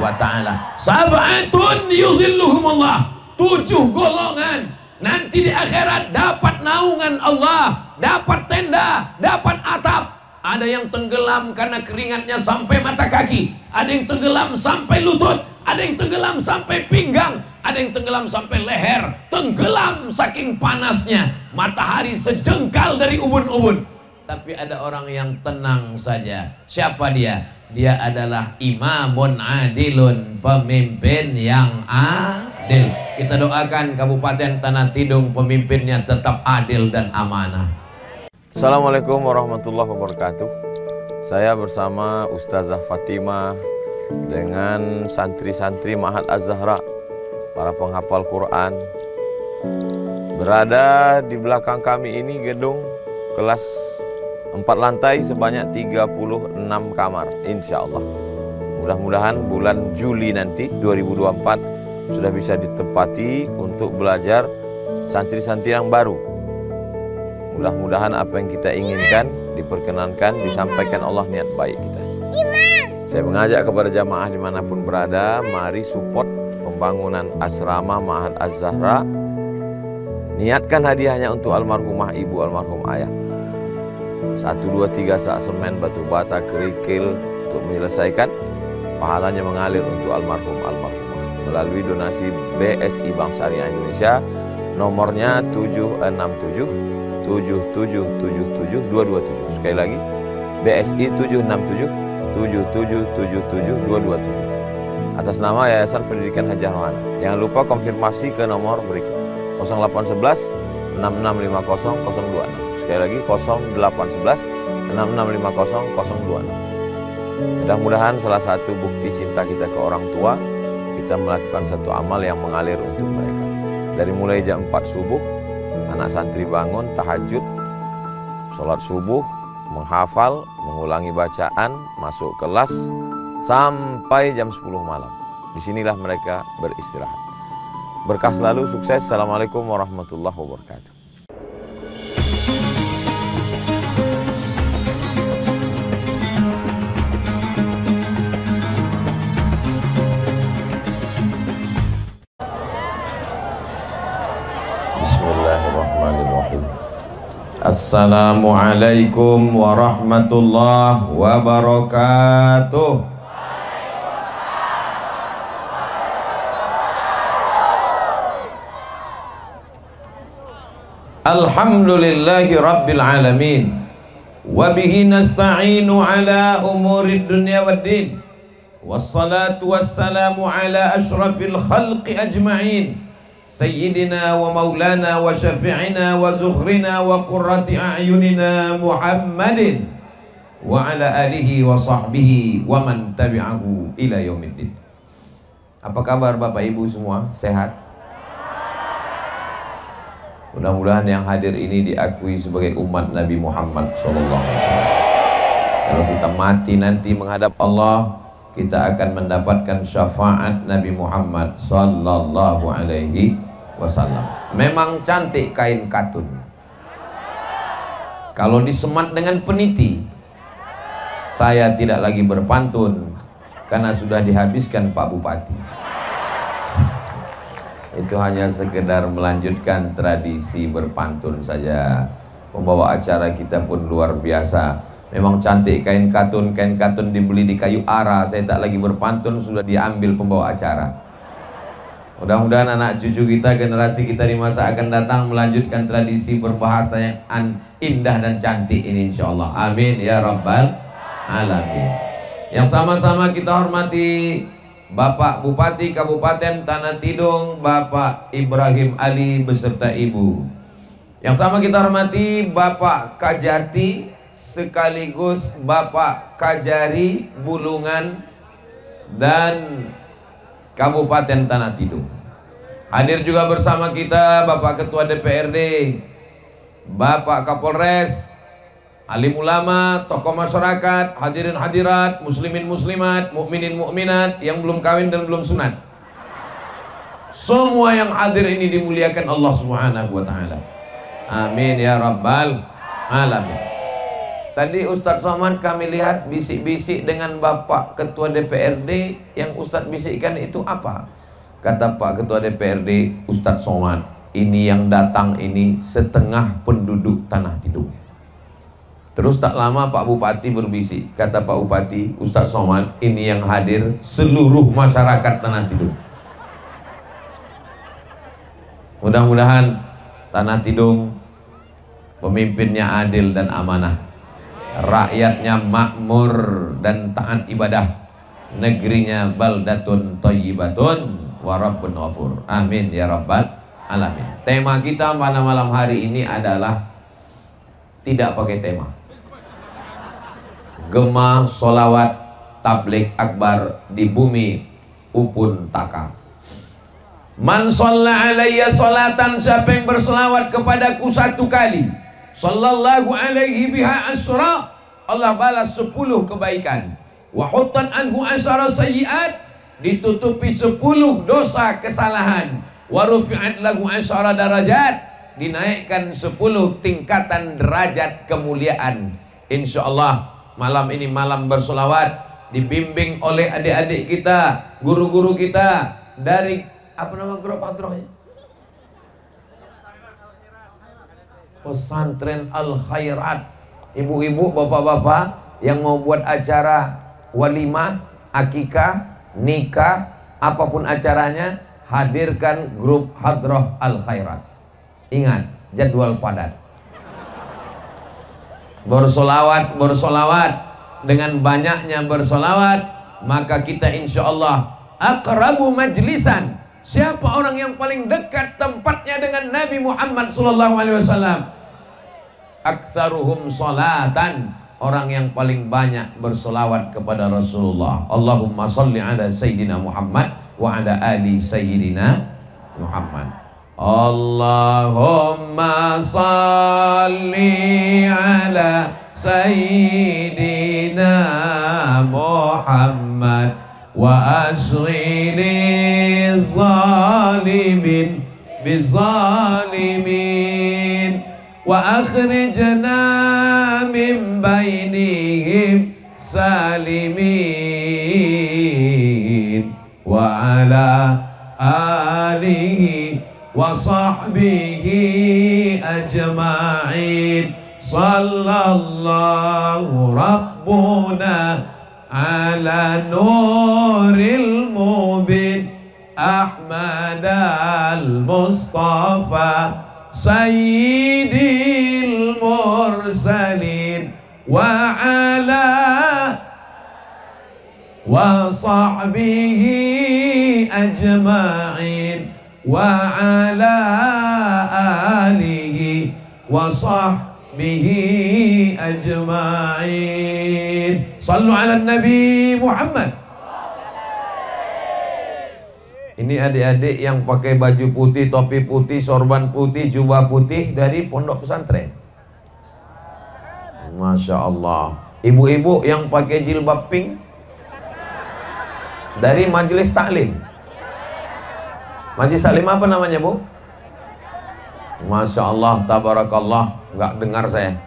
wa taala. Sab'atun yuzilluhumullah. Tujuh golongan nanti di akhirat dapat naungan Allah, dapat tenda, dapat atap. Ada yang tenggelam karena keringatnya sampai mata kaki, ada yang tenggelam sampai lutut, ada yang tenggelam sampai pinggang, ada yang tenggelam sampai leher, tenggelam saking panasnya, matahari sejengkal dari ubun-ubun. Tapi ada orang yang tenang saja. Siapa dia? Dia adalah imamun adilun, pemimpin yang adil. Kita doakan Kabupaten Tanah Tidung pemimpinnya tetap adil dan amanah. Assalamualaikum warahmatullahi wabarakatuh Saya bersama Ustazah Fatimah Dengan santri-santri Mahat Az-Zahra Para penghafal Quran Berada di belakang kami ini gedung kelas 4 lantai sebanyak 36 kamar Insya Allah Mudah-mudahan bulan Juli nanti 2024 Sudah bisa ditepati untuk belajar santri-santri yang baru Mudah-mudahan apa yang kita inginkan diperkenankan, disampaikan Allah niat baik kita. Saya mengajak kepada jamaah di mana pun berada, mari support pembangunan asrama Mahat Az-Zahra. Niatkan hadiahnya untuk almarhumah ibu almarhum ayah. Satu, dua, tiga sak semen, batu bata, kerikil untuk menyelesaikan. Pahalanya mengalir untuk almarhum almarhumah melalui donasi BSI Bank Syariah Indonesia nomornya 767 7777227 sekali lagi BSI 767 7777227 atas nama Yayasan Pendidikan Haji Rohana. Jangan lupa konfirmasi ke nomor berikut. 0811 6650 026 sekali lagi 0811 6650 026 mudah-mudahan salah satu bukti cinta kita ke orang tua kita melakukan satu amal yang mengalir untuk mereka dari mulai jam 4 subuh anak santri bangun tahajud, sholat subuh, menghafal, mengulangi bacaan, masuk kelas sampai jam 10 malam. Di sinilah mereka beristirahat. Berkah selalu, sukses. Assalamualaikum warahmatullahi wabarakatuh. Assalamualaikum warahmatullahi wabarakatuh. Alhamdulillahi rabbil alamin wa bihi nasta'inu ala umuri dunya waddin wassalatu wassalamu ala ashrafil khalqi ajma'in zukhrina wa qurrati a'yunina Muhammadin wa ala alihi wa sahbihi wa man tabi'ahu ila yaumiddin. Apa kabar Bapak Ibu semua? Sehat? Mudah-mudahan yang hadir ini diakui sebagai umat Nabi Muhammad wasallam. Kalau kita mati nanti menghadap Allah, kita akan mendapatkan syafaat Nabi Muhammad sallallahu alaihi wasallam. Memang cantik kain katun. Kalau disemat dengan peniti, saya tidak lagi berpantun karena sudah dihabiskan Pak Bupati. Itu hanya sekedar melanjutkan tradisi berpantun saja. Pembawa acara kita pun luar biasa. Memang cantik kain katun, kain katun dibeli di kayu ara. Saya tak lagi berpantun, sudah diambil pembawa acara. Mudah-mudahan anak cucu kita, generasi kita di masa akan datang melanjutkan tradisi berbahasa yang indah dan cantik ini insya Allah. Amin ya rabbal alamin. Yang sama-sama kita hormati Bapak Bupati Kabupaten Tanah Tidung, Bapak Ibrahim Ali beserta Ibu. Yang sama kita hormati Bapak Kajati sekaligus Bapak Kajari Bulungan dan Kabupaten Tanah Tidung. Hadir juga bersama kita Bapak Ketua DPRD, Bapak Kapolres, alim ulama, tokoh masyarakat, hadirin hadirat, muslimin muslimat, mukminin mukminat yang belum kawin dan belum sunat. Semua yang hadir ini dimuliakan Allah Subhanahu wa taala. Amin ya rabbal alamin. Tadi Ustadz Somad kami lihat bisik-bisik dengan Bapak Ketua DPRD Yang Ustadz bisikkan itu apa? Kata Pak Ketua DPRD Ustadz Somad Ini yang datang ini setengah penduduk Tanah Tidung Terus tak lama Pak Bupati berbisik. Kata Pak Bupati Ustadz Somad Ini yang hadir seluruh masyarakat Tanah Tidung Mudah-mudahan Tanah Tidung Pemimpinnya adil dan amanah rakyatnya makmur dan taat ibadah. Negerinya baldatun thayyibatun wa rabbun amin ya rabbal alamin. Tema kita pada malam hari ini adalah tidak pakai tema. Gema solawat tablik akbar di bumi upun taka. Man sholla alaiya solatan siapa yang berselawat kepadaku satu kali sallallahu alaihi biha asra Allah balas sepuluh kebaikan. Wa huttan anhu asara sayyiat ditutupi sepuluh dosa kesalahan. Wa rufi'at lahu asara darajat dinaikkan sepuluh tingkatan derajat kemuliaan. Insyaallah malam ini malam bersolawat dibimbing oleh adik-adik kita guru-guru kita dari apa nama grup hadrohnya pesantren Al Khairat. Ibu-ibu, bapak-bapak yang mau buat acara walimah, akikah, nikah, apa pun acaranya, hadirkan grup Hadroh Al Khairat. Ingat, jadwal padat. Bersolawat, bersolawat dengan banyaknya bersolawat, maka kita insya Allah akrabu majlisan Siapa orang yang paling dekat tempatnya dengan Nabi Muhammad sallallahu alaihi wasallam? Aksaruhum salatan, orang yang paling banyak bersolawat kepada Rasulullah. Allahumma salli ala sayyidina Muhammad wa ala ali sayyidina Muhammad. Allahumma salli ala sayyidina Muhammad وأشغل الظالمين بالظالمين وأخرجنا من بينهم سالمين وعلى آله وصحبه أجمعين. صلى الله ربنا على نور المبين أحمد المصطفى سيد المرسلين وعلى وصحبه أجمعين وعلى آله وصحبه أجمعين Sallu ala Nabi Muhammad. Ini adik-adik yang pakai baju putih, topi putih, sorban putih, jubah putih dari pondok pesantren. Masya Allah. Ibu-ibu yang pakai jilbab pink dari majelis taklim. Majelis taklim apa namanya bu? Masya Allah, tabarakallah. Nggak dengar saya.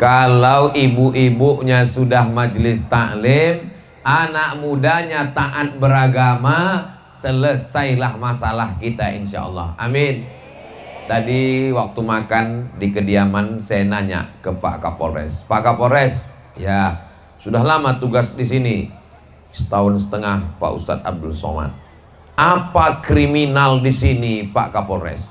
Kalau ibu-ibunya sudah majelis taklim, anak mudanya taat beragama, selesailah masalah kita insya Allah. Amin. Tadi waktu makan di kediaman saya nanya ke Pak Kapolres. Pak Kapolres, ya sudah lama tugas di sini. Setahun setengah Pak Ustadz Abdul Somad. Apa kriminal di sini Pak Kapolres?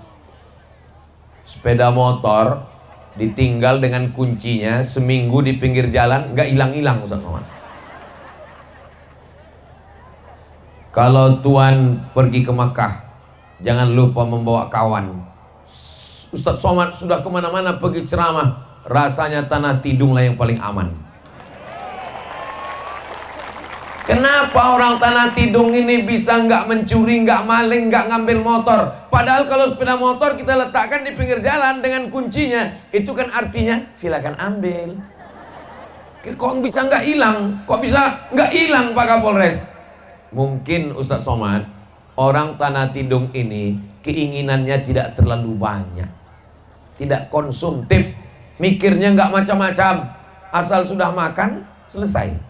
Sepeda motor ditinggal dengan kuncinya seminggu di pinggir jalan nggak hilang-hilang Ustaz Somad. Kalau tuan pergi ke Makkah jangan lupa membawa kawan. Ustaz Somad sudah ke mana-mana pergi ceramah rasanya tanah tidung lah yang paling aman. Kenapa orang tanah tidung ini bisa nggak mencuri, nggak maling, nggak ngambil motor? Padahal kalau sepeda motor kita letakkan di pinggir jalan dengan kuncinya, itu kan artinya silakan ambil. Kok bisa nggak hilang? Kok bisa nggak hilang Pak Kapolres? Mungkin Ustadz Somad, orang tanah tidung ini keinginannya tidak terlalu banyak. Tidak konsumtif. mikirnya nggak macam-macam asal sudah makan selesai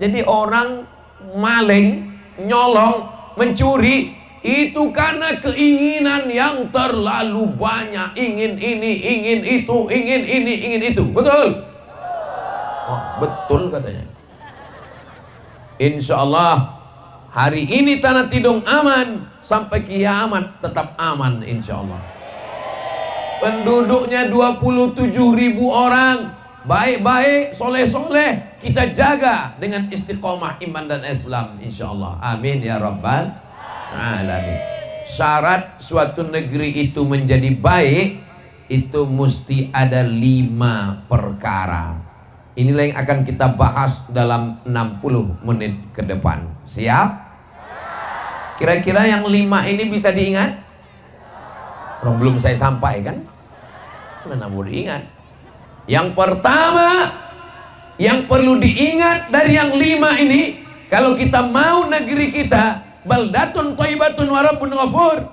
jadi orang maling nyolong mencuri itu karena keinginan yang terlalu banyak. Ingin ini ingin itu ingin ini ingin itu. Betul? Oh, betul katanya. Insya Allah hari ini tanah tidung aman sampai kiamat tetap aman insya Allah. Penduduknya 27 ribu orang baik-baik soleh-soleh kita jaga dengan istiqomah iman dan Islam insya Allah amin ya rabbal alamin syarat suatu negeri itu menjadi baik itu mesti ada lima perkara Inilah yang akan kita bahas dalam 60 menit ke depan. Siap? Kira-kira yang lima ini bisa diingat? Belum saya sampaikan. Mana mau diingat? Yang pertama, yang perlu diingat dari yang lima ini, kalau kita mau negeri kita, baldatun thayyibatun warabun ghafur,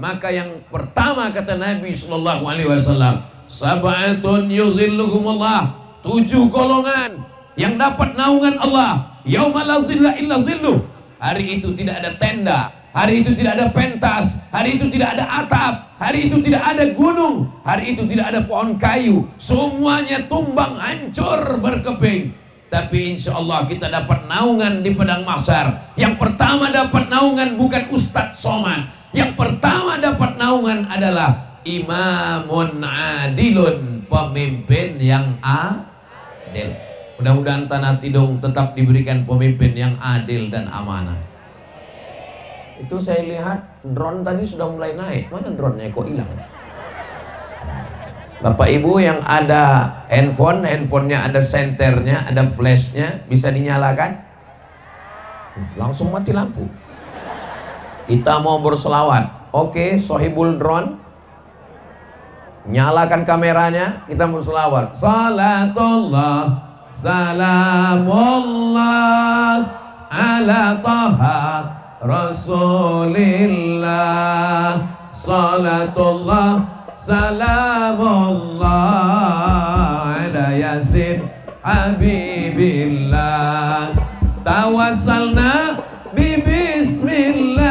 maka yang pertama kata Nabi sallallahu alaihi wasallam, sab'atun yuzilluhumullah tujuh golongan yang dapat naungan Allah. Yauma la illa zilluh. Hari itu tidak ada tenda hari itu tidak ada pentas hari itu tidak ada atap hari itu tidak ada gunung hari itu tidak ada pohon kayu semuanya tumbang hancur berkeping tapi insya Allah kita dapat naungan di padang masar yang pertama dapat naungan bukan Ustadz Somad yang pertama dapat naungan adalah imamun adilun pemimpin yang adil. Mudah-mudahan Tanah Tidung tetap diberikan pemimpin yang adil dan amanah. Itu saya lihat drone tadi sudah mulai naik. Mana drone-nya kok hilang? Bapak Ibu yang ada handphone, handphonenya ada senternya, ada flashnya, bisa dinyalakan? Langsung mati lampu. Kita mau berselawat. Oke, sohibul drone, Nyalakan kameranya, kita mau selawat. Salatullah, salamullah ala taha Rasulillah Salatullah Salamullah Ala Yasin Habibillah. Tawassalna Bibismillah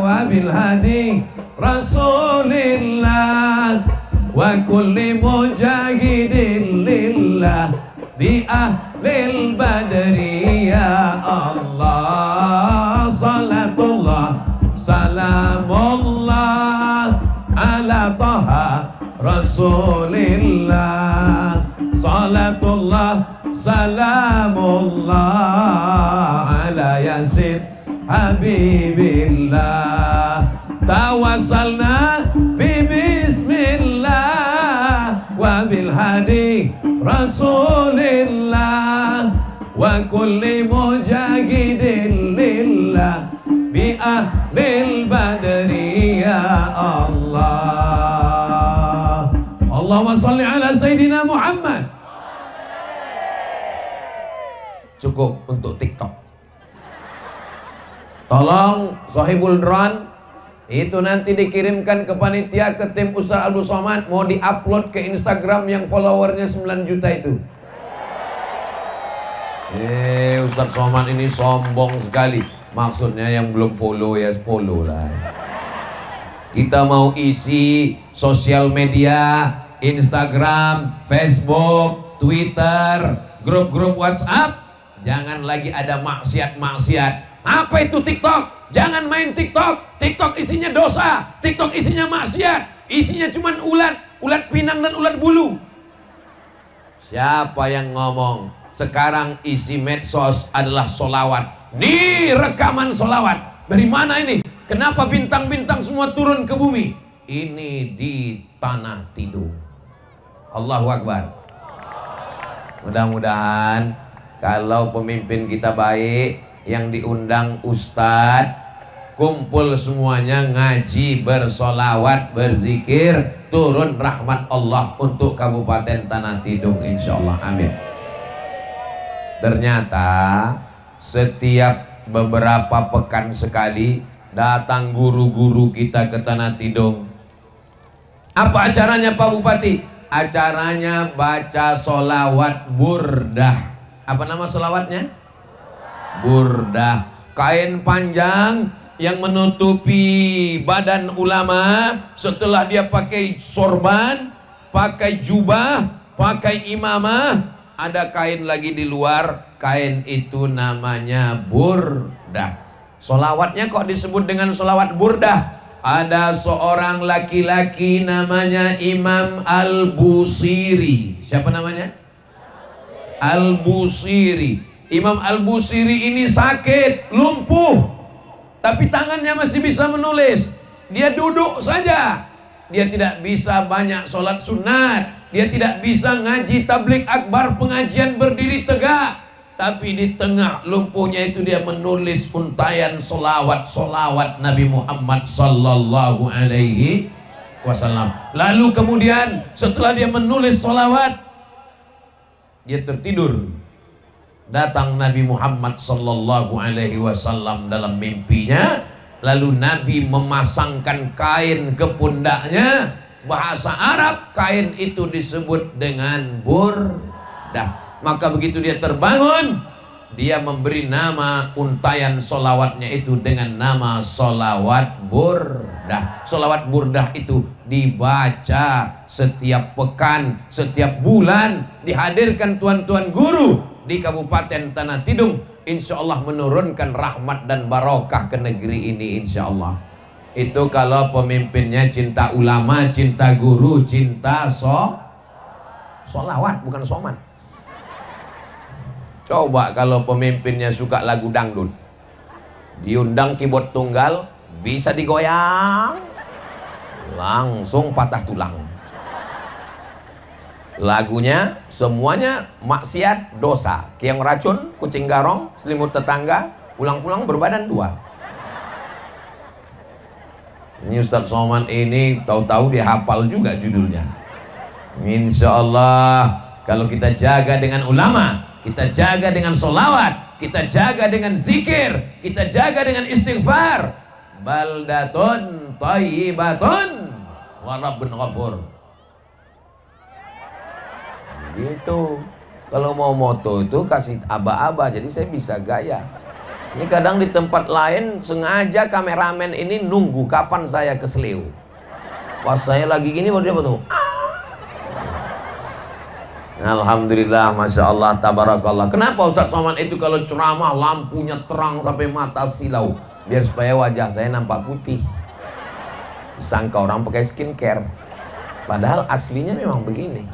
Wa bilhadi Rasulillah. Wa kulli mujahidin lillah di ahlil badri Ya Allah. Salamullah ala ta'ha Rasulillah. Salatullah Salamullah ala Yasin Habibillah. Tawasalna bismillah Wa bil hadi Rasulillah. Wa kulli mujahidin lillah Bi'ah وكل مجاهد لله بأهل البدر يا الله اللهم صل على سيدنا محمد cukup untuk TikTok tolong sahibul drone itu nanti dikirimkan ke panitia ke tim Ustaz Abdul Somad mau diupload ke Instagram yang followernya 9 juta itu eh Ustaz Somad ini sombong sekali maksudnya yang belum follow ya follow lah kita mau isi sosial media Instagram, Facebook, Twitter, grup-grup WhatsApp jangan lagi ada maksiat-maksiat apa itu TikTok? Jangan main TikTok. TikTok isinya dosa. TikTok isinya maksiat. Isinya cuma ulat. Ulat pinang dan ulat bulu. Siapa yang ngomong? Sekarang isi medsos adalah solawat. Nih rekaman solawat. Dari mana ini? Kenapa bintang-bintang semua turun ke bumi? Ini di tanah tidur. Allahu Akbar. Mudah-mudahan kalau pemimpin kita baik, yang diundang ustadz, kumpul semuanya ngaji bersolawat berzikir turun rahmat Allah untuk Kabupaten Tanah Tidung insya Allah amin ternyata setiap beberapa pekan sekali datang guru-guru kita ke Tanah Tidung apa acaranya Pak Bupati acaranya baca solawat burdah. Apa nama solawatnya? Burdah. Kain panjang yang menutupi badan ulama setelah dia pakai sorban, pakai jubah, pakai imamah, ada kain lagi di luar, kain itu namanya burdah. Solawatnya kok disebut dengan solawat burdah? Ada seorang laki-laki namanya Imam Al-Busiri. Siapa namanya? Al-Busiri. Imam Al-Busiri ini sakit, lumpuh. Tapi tangannya masih bisa menulis. Dia duduk saja. Dia tidak bisa banyak sholat sunat. Dia tidak bisa ngaji tablik akbar pengajian berdiri tegak. Tapi di tengah lumpuhnya itu dia menulis untayan solawat-solawat Nabi Muhammad sallallahu alaihi wasallam. Lalu kemudian setelah dia menulis solawat, dia tertidur. Datang Nabi Muhammad sallallahu alaihi wasallam dalam mimpinya. Lalu Nabi memasangkan kain ke pundaknya. Bahasa Arab kain itu disebut dengan burdah. Maka begitu dia terbangun, dia memberi nama untayan solawatnya itu dengan nama solawat burdah. Solawat burdah itu dibaca setiap pekan, setiap bulan, dihadirkan tuan-tuan guru di Kabupaten Tanah Tidung. Insya Allah menurunkan rahmat dan barokah ke negeri ini insya Allah. Itu kalau pemimpinnya cinta ulama, cinta guru, cinta so, solawat bukan soman. Coba kalau pemimpinnya suka lagu dangdut. Diundang keyboard tunggal, bisa digoyang. Langsung patah tulang. Lagunya semuanya maksiat dosa. Kiang racun, kucing garong, selimut tetangga, pulang-pulang berbadan dua. Ini Ustadz Soman ini tahu-tahu dia hafal juga judulnya. Insya Allah kalau kita jaga dengan ulama, kita jaga dengan solawat, kita jaga dengan zikir, kita jaga dengan istighfar. Baldatun tayyibatun wa rabbun ghafur. Gitu. Kalau mau moto itu kasih aba-aba, jadi saya bisa gaya. Ini kadang di tempat lain sengaja kameramen ini nunggu kapan saya keselio. Pas saya lagi gini baru dia betul. Alhamdulillah, Masya Allah, Tabarakallah. Kenapa Ustaz Somad itu kalau ceramah lampunya terang sampai mata silau? Biar supaya wajah saya nampak putih. Sangka orang pakai skincare. Padahal aslinya memang begini.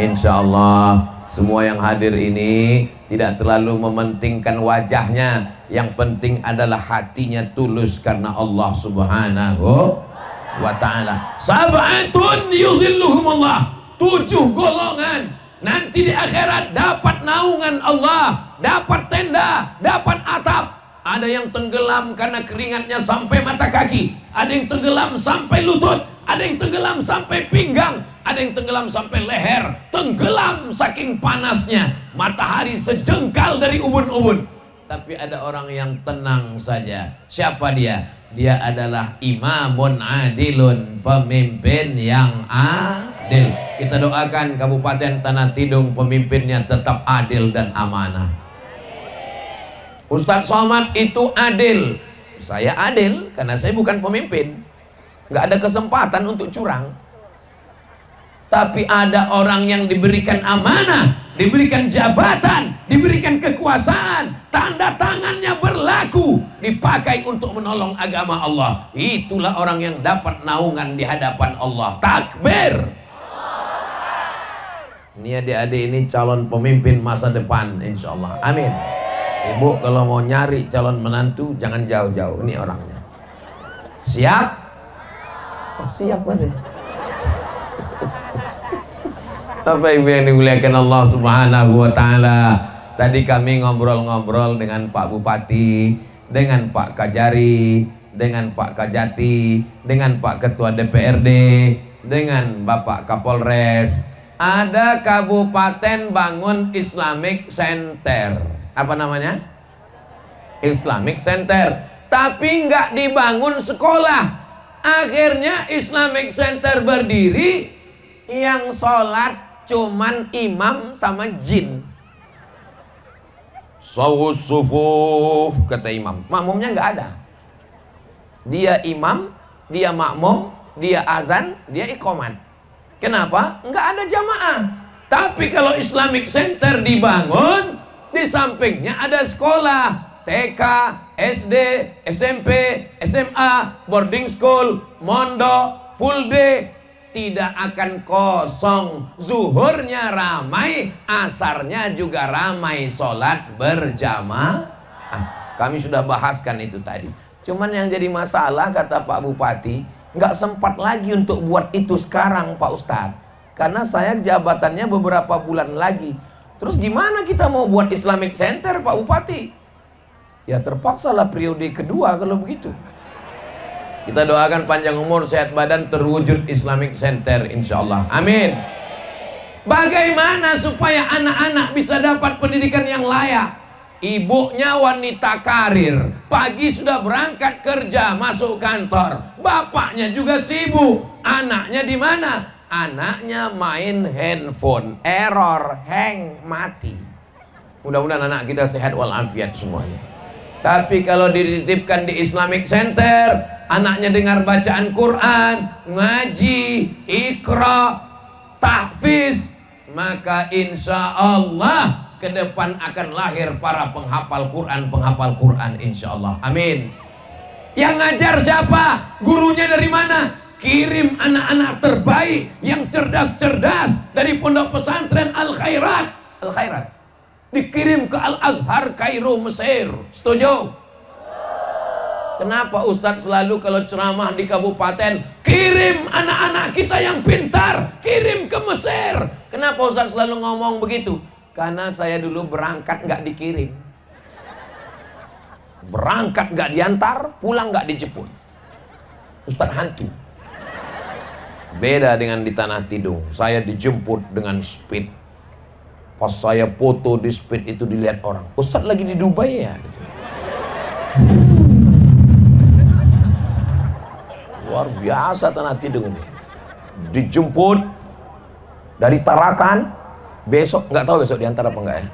Insya Allah, semua yang hadir ini tidak terlalu mementingkan wajahnya. Yang penting adalah hatinya tulus karena Allah subhanahu wa ta'ala. Sab'atun yuzilluhumullah tujuh golongan. Nanti di akhirat dapat naungan Allah dapat tenda dapat atap. Ada yang tenggelam karena keringatnya sampai mata kaki. Ada yang tenggelam sampai lutut. Ada yang tenggelam sampai pinggang. Ada yang tenggelam sampai leher. Tenggelam saking panasnya. Matahari sejengkal dari ubun-ubun. Tapi ada orang yang tenang saja. Siapa dia? Dia adalah imamun adilun pemimpin yang adil adil. Kita doakan Kabupaten Tanah Tidung pemimpinnya tetap adil dan amanah. Ustadz Somad itu adil. Saya adil karena saya bukan pemimpin. Nggak ada kesempatan untuk curang. Tapi ada orang yang diberikan amanah, diberikan jabatan, diberikan kekuasaan, tanda tangannya berlaku, dipakai untuk menolong agama Allah. Itulah orang yang dapat naungan di hadapan Allah. Takbir. Ini adik-adik ini calon pemimpin masa depan insya Allah. Amin. Ibu kalau mau nyari calon menantu jangan jauh-jauh. Ini orangnya. Siap? Oh, siap pasti. Apa ibu yang dimuliakan Allah subhanahu wa ta'ala Tadi kami ngobrol-ngobrol dengan Pak Bupati Dengan Pak Kajari Dengan Pak Kajati Dengan Pak Ketua DPRD Dengan Bapak Kapolres ada kabupaten bangun Islamic Center. Apa namanya? Islamic Center. Tapi nggak dibangun sekolah. Akhirnya Islamic Center berdiri, Yang sholat cuman imam sama jin. Sawus sufuf kata imam. Makmumnya nggak ada. Dia imam, dia makmum, dia azan, dia ikoman. Kenapa? Nggak ada jamaah. Tapi kalau Islamic Center dibangun, di sampingnya ada sekolah. TK, SD, SMP, SMA, boarding school, mondok, full day, tidak akan kosong. Zuhurnya ramai, asarnya juga ramai. Sholat berjamaah. Ah, kami sudah bahaskan itu tadi. Cuman yang jadi masalah kata Pak Bupati, nggak sempat lagi untuk buat itu sekarang Pak Ustadz. Karena saya jabatannya beberapa bulan lagi. Terus gimana kita mau buat Islamic Center Pak Bupati? Ya terpaksa lah periode kedua kalau begitu. Kita doakan panjang umur, sehat badan, terwujud Islamic Center insya Allah. Amin. Bagaimana supaya anak-anak bisa dapat pendidikan yang layak? Ibunya wanita karir, pagi sudah berangkat kerja, masuk kantor. Bapaknya juga sibuk. Anaknya di mana? Anaknya main handphone, error, hang, mati. Mudah-mudahan anak kita sehat walafiat semuanya. Tapi kalau dititipkan di Islamic Center, anaknya dengar bacaan Quran, ngaji, ikra, tahfiz, maka insya Allah ke depan akan lahir para penghafal Quran, penghafal Quran insya Allah. Amin. Yang ngajar siapa? Gurunya dari mana? Kirim anak-anak terbaik yang cerdas-cerdas dari pondok pesantren Al Khairat. Al Khairat dikirim ke Al-Azhar Kairo Mesir. Setuju? Kenapa Ustadz selalu kalau ceramah di kabupaten kirim anak-anak kita yang pintar, kirim ke Mesir? Kenapa Ustadz selalu ngomong begitu? Karena saya dulu berangkat nggak dikirim. Berangkat nggak diantar, pulang nggak dijemput. Ustadz hantu. Beda dengan di Tanah Tidung. Saya dijemput dengan speed Pas saya foto di speed itu dilihat orang. Ustadz lagi di Dubai ya? Luar biasa tanah tidung ini. Dijemput dari Tarakan. Besok, nggak tahu besok diantar apa enggak ya.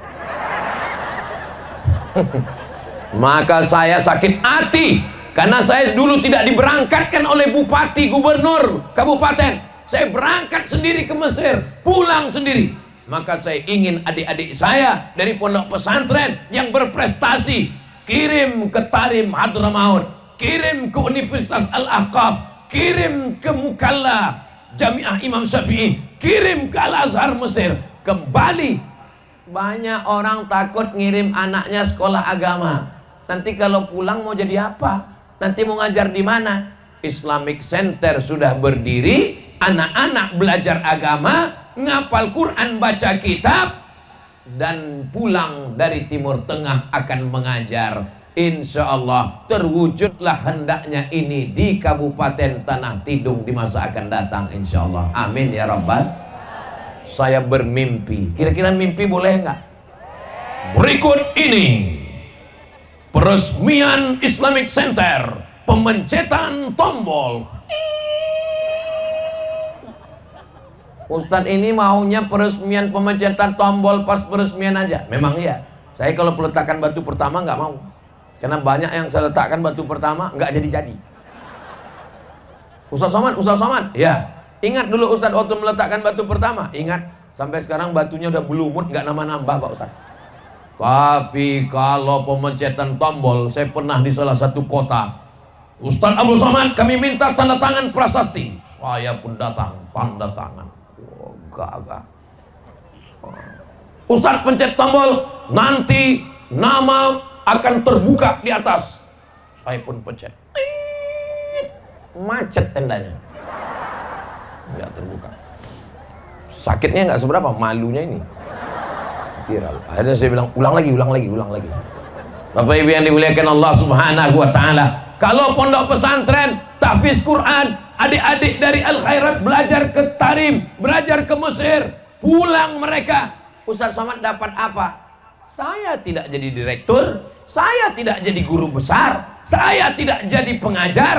Maka saya sakit hati karena saya dulu tidak diberangkatkan oleh bupati, gubernur, kabupaten. Saya berangkat sendiri ke Mesir, pulang sendiri maka saya ingin adik-adik saya dari pondok pesantren yang berprestasi kirim ke Tarim Hadramaut, kirim ke Universitas Al-Ahqaf, kirim ke Mukalla Jamiah Imam Syafi'i, kirim ke Al-Azhar Mesir, kembali. Banyak orang takut ngirim anaknya sekolah agama. Nanti kalau pulang mau jadi apa? Nanti mau ngajar di mana? Islamic Center sudah berdiri, anak-anak belajar agama, ngapal Quran, baca kitab, dan pulang dari Timur Tengah akan mengajar. Insya Allah terwujudlah hendaknya ini di Kabupaten Tanah Tidung di masa akan datang Insya Allah Amin ya Rabbal Saya bermimpi Kira-kira mimpi boleh nggak? Berikut ini Peresmian Islamic Center Pemencetan tombol Ustadz ini maunya peresmian pemencatan tombol pas peresmian aja. Memang iya. Saya kalau peletakan batu pertama nggak mau. Karena banyak yang saya letakkan batu pertama nggak jadi-jadi. Ustadz Somad, Ustadz Somad. Ya. Ingat dulu Ustadz waktu meletakkan batu pertama. Ingat. Sampai sekarang batunya udah belumut nggak nama-nambah Pak Ustadz. Tapi kalau pemencatan tombol, saya pernah di salah satu kota. Ustadz Abdul Somad, kami minta tanda tangan prasasti. Saya pun datang, tanda tangan agak-agak. Ustadz pencet tombol, nanti nama akan terbuka di atas. Saya pun pencet. Macet tendanya. Enggak terbuka. Sakitnya nggak seberapa, malunya ini. Viral. Akhirnya saya bilang, ulang lagi, ulang lagi, ulang lagi. Bapak Ibu yang dimuliakan Allah Subhanahu wa taala. Kalau pondok pesantren tahfiz Quran, adik-adik dari Al Khairat belajar ke Tarim, belajar ke Mesir, pulang mereka. Ustaz Somad dapat apa? Saya tidak jadi direktur, saya tidak jadi guru besar, saya tidak jadi pengajar.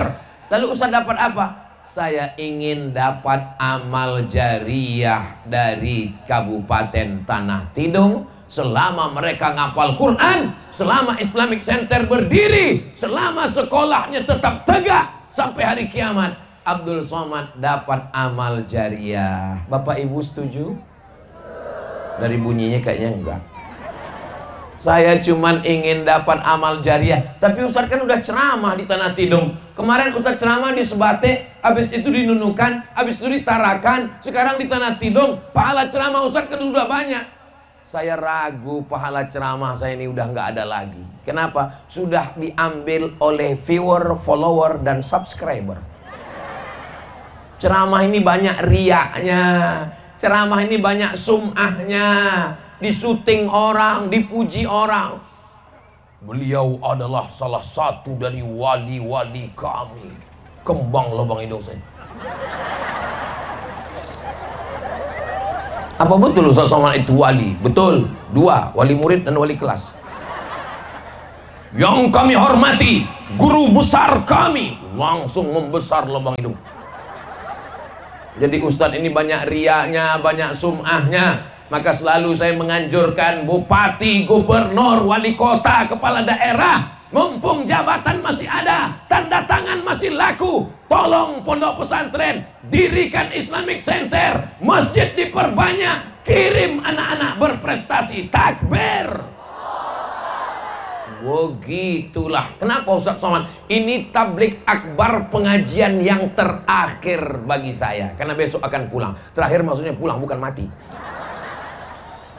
Lalu Ustaz dapat apa? Saya ingin dapat amal jariah dari Kabupaten Tanah Tidung selama mereka ngapal Quran, selama Islamic Center berdiri, selama sekolahnya tetap tegak sampai hari kiamat. Abdul Somad dapat amal jariah. Bapak Ibu setuju? Dari bunyinya kayaknya enggak. Saya cuman ingin dapat amal jariah. Tapi Ustaz kan udah ceramah di Tanah Tidung. Kemarin Ustaz ceramah di Sebate, habis itu dinunukan, habis itu ditarakan, sekarang di Tanah Tidung, pahala ceramah Ustaz kan udah banyak. Saya ragu pahala ceramah saya ini udah nggak ada lagi. Kenapa? Sudah diambil oleh viewer, follower, dan subscriber. Ceramah ini banyak riaknya. Ceramah ini banyak sumahnya. Disuting orang, dipuji orang. Beliau adalah salah satu dari wali-wali kami. Kembang lubang hidung saya. Apa betul Ustaz Somad itu wali? Betul. Dua, wali murid dan wali kelas. Yang kami hormati, guru besar kami langsung membesar lubang hidung. Jadi Ustadz ini banyak riaknya, banyak sumahnya. Maka selalu saya menganjurkan bupati, gubernur, wali kota, kepala daerah. Mumpung jabatan masih ada, tanda tangan masih laku. Tolong pondok pesantren, dirikan Islamic Center. Masjid diperbanyak, kirim anak-anak berprestasi. Takbir. Begitulah. Kenapa Ustaz Somad? Ini tablik akbar pengajian yang terakhir bagi saya. Karena besok akan pulang. Terakhir maksudnya pulang, bukan mati.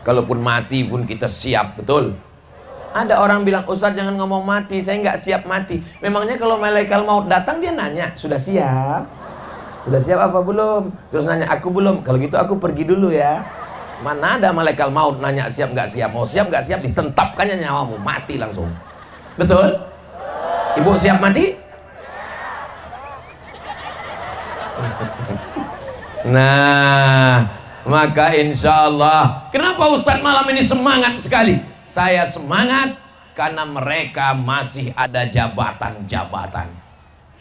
Kalaupun mati pun kita siap, betul? Ada orang bilang, Ustaz jangan ngomong mati, saya nggak siap mati. Memangnya kalau malaikat mau datang dia nanya, sudah siap? Sudah siap apa belum? Terus nanya, aku belum. Kalau gitu aku pergi dulu ya. Mana ada malaikat maut nanya siap nggak siap? Mau siap nggak siap disentapkannya nyawamu, mati langsung. Betul? Ibu siap mati? Nah, maka insya Allah, kenapa Ustadz malam ini semangat sekali? Saya semangat karena mereka masih ada jabatan-jabatan.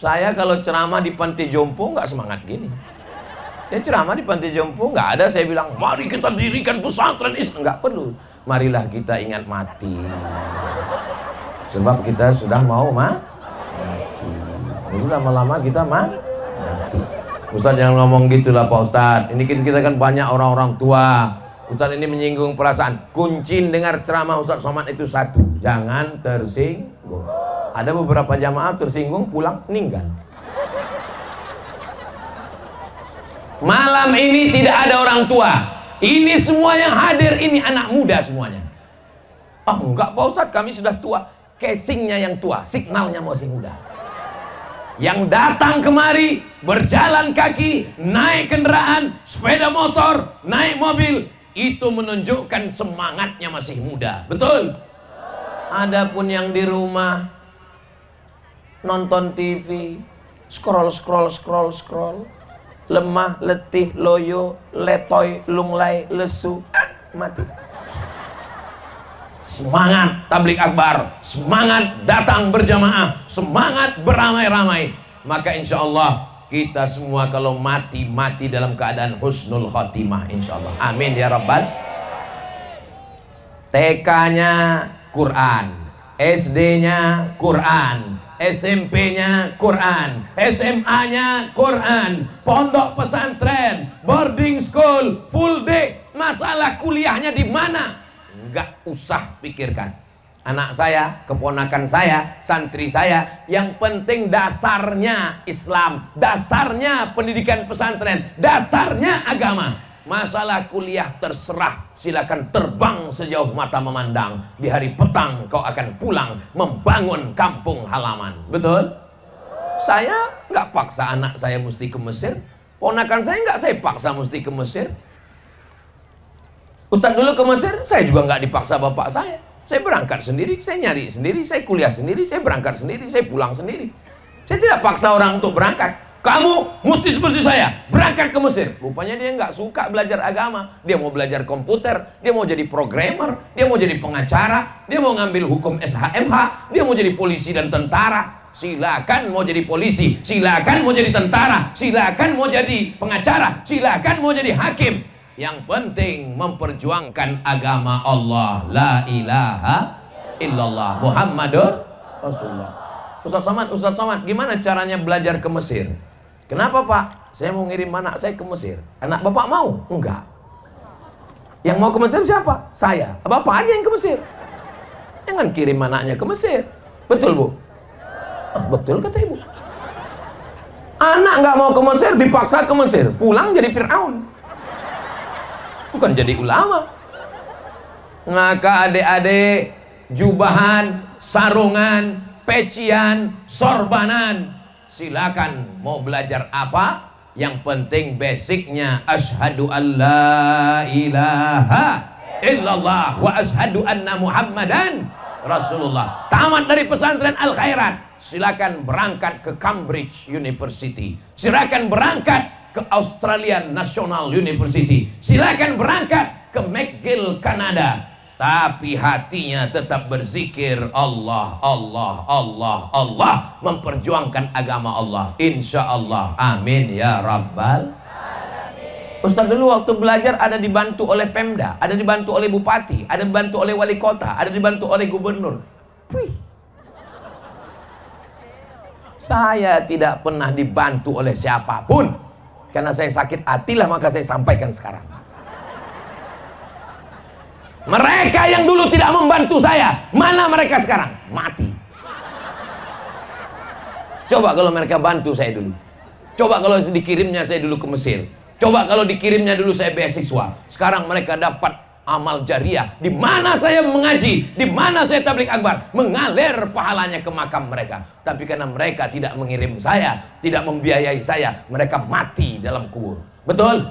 Saya kalau ceramah di panti jompo nggak semangat gini. Saya ceramah di panti jompo nggak ada saya bilang mari kita dirikan pesantren Islam nggak perlu. Marilah kita ingat mati. Sebab kita sudah mau ma mati. Lama-lama kita ma mati. Ustaz jangan ngomong gitulah Pak Ustaz. Ini kan kita kan banyak orang-orang tua. Ustaz ini menyinggung perasaan. Kunci dengar ceramah Ustaz Somad itu satu. Jangan tersinggung. Ada beberapa jamaah tersinggung pulang meninggal. Malam ini tidak ada orang tua. Ini semua yang hadir ini anak muda semuanya. Oh enggak Pak Ustaz kami sudah tua. Casingnya yang tua, signalnya masih muda. Yang datang kemari berjalan kaki, naik kendaraan, sepeda motor, naik mobil, itu menunjukkan semangatnya masih muda. Betul? Adapun yang di rumah nonton TV, scroll scroll scroll scroll, lemah, letih, loyo, letoy, lunglai, lesu, mati. Semangat tablik akbar, semangat datang berjamaah, semangat beramai-ramai. Maka insya Allah kita semua kalau mati mati dalam keadaan husnul khotimah insya Allah. Amin ya rabbal. TK-nya Quran, SD-nya Quran, SMP-nya Quran, SMA-nya Quran, pondok pesantren, boarding school, full day. Masalah kuliahnya di mana? Enggak usah pikirkan. Anak saya, keponakan saya, santri saya, yang penting dasarnya Islam, dasarnya pendidikan pesantren, dasarnya agama. Masalah kuliah terserah, silakan terbang sejauh mata memandang. Di hari petang kau akan pulang membangun kampung halaman. Betul? Saya nggak paksa anak saya mesti ke Mesir. Ponakan saya nggak saya paksa mesti ke Mesir. Ustadz dulu ke Mesir, saya juga nggak dipaksa bapak saya. Saya berangkat sendiri, saya nyari sendiri, saya kuliah sendiri, saya berangkat sendiri, saya pulang sendiri. Saya tidak paksa orang untuk berangkat. Kamu mesti seperti saya, berangkat ke Mesir. Rupanya dia nggak suka belajar agama. Dia mau belajar komputer, dia mau jadi programmer, dia mau jadi pengacara, dia mau ngambil hukum SHMH, dia mau jadi polisi dan tentara. silakan mau jadi polisi, silakan mau jadi tentara, silakan mau jadi pengacara, silakan mau jadi hakim. Yang penting memperjuangkan agama Allah. La ilaha illallah Muhammadur Rasulullah. Ustaz Somad, Ustaz Somad, gimana caranya belajar ke Mesir? Kenapa Pak? Saya mau ngirim anak saya ke Mesir. Anak Bapak mau? Enggak. Yang mau ke Mesir siapa? Saya. Bapak aja yang ke Mesir. Jangan kirim anaknya ke Mesir. Betul Bu? Ah, betul kata ibu. Anak nggak mau ke Mesir, dipaksa ke Mesir. Pulang jadi Fir'aun. Bukan jadi ulama. Maka adik-adik, jubahan, sarungan, pecian, sorbanan. Silakan mau belajar apa? Yang penting basicnya asyhadu an la ilaha illallah wa asyhadu anna muhammadan rasulullah. Tamat dari pesantren Al Khairat, silakan berangkat ke Cambridge University. Silakan berangkat ke Australian National University. Silakan berangkat ke McGill Kanada tapi hatinya tetap berzikir Allah, Allah, Allah, Allah, memperjuangkan agama Allah. Insya Allah, amin ya Rabbal. Ustaz dulu waktu belajar ada dibantu oleh Pemda, ada dibantu oleh Bupati, ada dibantu oleh Wali Kota, ada dibantu oleh Gubernur. Wih. Saya tidak pernah dibantu oleh siapa pun. Karena saya sakit hatilah maka saya sampaikan sekarang. Mereka yang dulu tidak membantu saya, mana mereka sekarang? Mati. Coba kalau mereka bantu saya dulu. Coba kalau dikirimnya saya dulu ke Mesir. Coba kalau dikirimnya dulu saya beasiswa. Sekarang mereka dapat amal jariah. Di mana saya mengaji, di mana saya tablik akbar, mengalir pahalanya ke makam mereka. Tapi karena mereka tidak mengirim saya, tidak membiayai saya, mereka mati dalam kubur. Betul?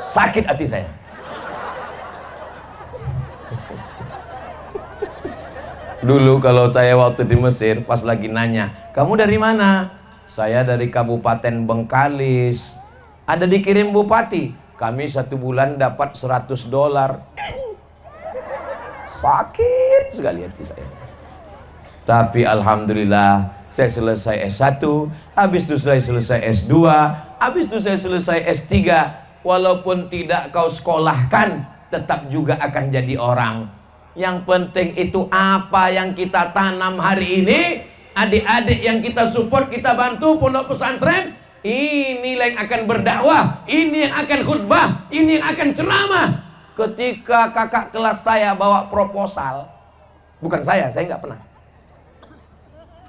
Sakit hati saya. Dulu kalau saya waktu di Mesir pas lagi nanya, "Kamu dari mana?" Saya dari Kabupaten Bengkalis. Ada dikirim bupati. Kami satu bulan dapat 100 dolar. Sakit sekali hati saya. Tapi alhamdulillah saya selesai S1, habis itu saya selesai S2, habis itu saya selesai S3. Walaupun tidak kau sekolahkan, tetap juga akan jadi orang yang penting itu apa yang kita tanam hari ini, adik-adik yang kita support, kita bantu pondok pesantren, inilah yang akan berdakwah, ini yang akan khutbah, ini yang akan ceramah. Ketika kakak kelas saya bawa proposal, bukan saya, saya nggak pernah.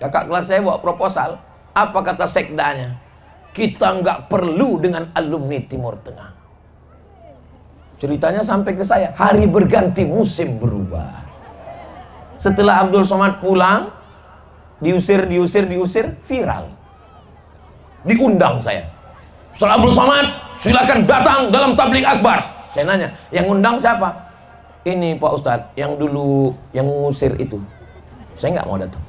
Kakak kelas saya bawa proposal, apa kata sekdanya? Kita nggak perlu dengan alumni Timur Tengah. Ceritanya sampai ke saya, hari berganti musim berubah. Setelah Abdul Somad pulang, diusir, diusir, diusir, viral. Diundang saya. Setelah Abdul Somad, silakan datang dalam tablik akbar. Saya nanya, yang undang siapa? Ini Pak Ustadz, yang dulu yang mengusir itu. Saya nggak mau datang.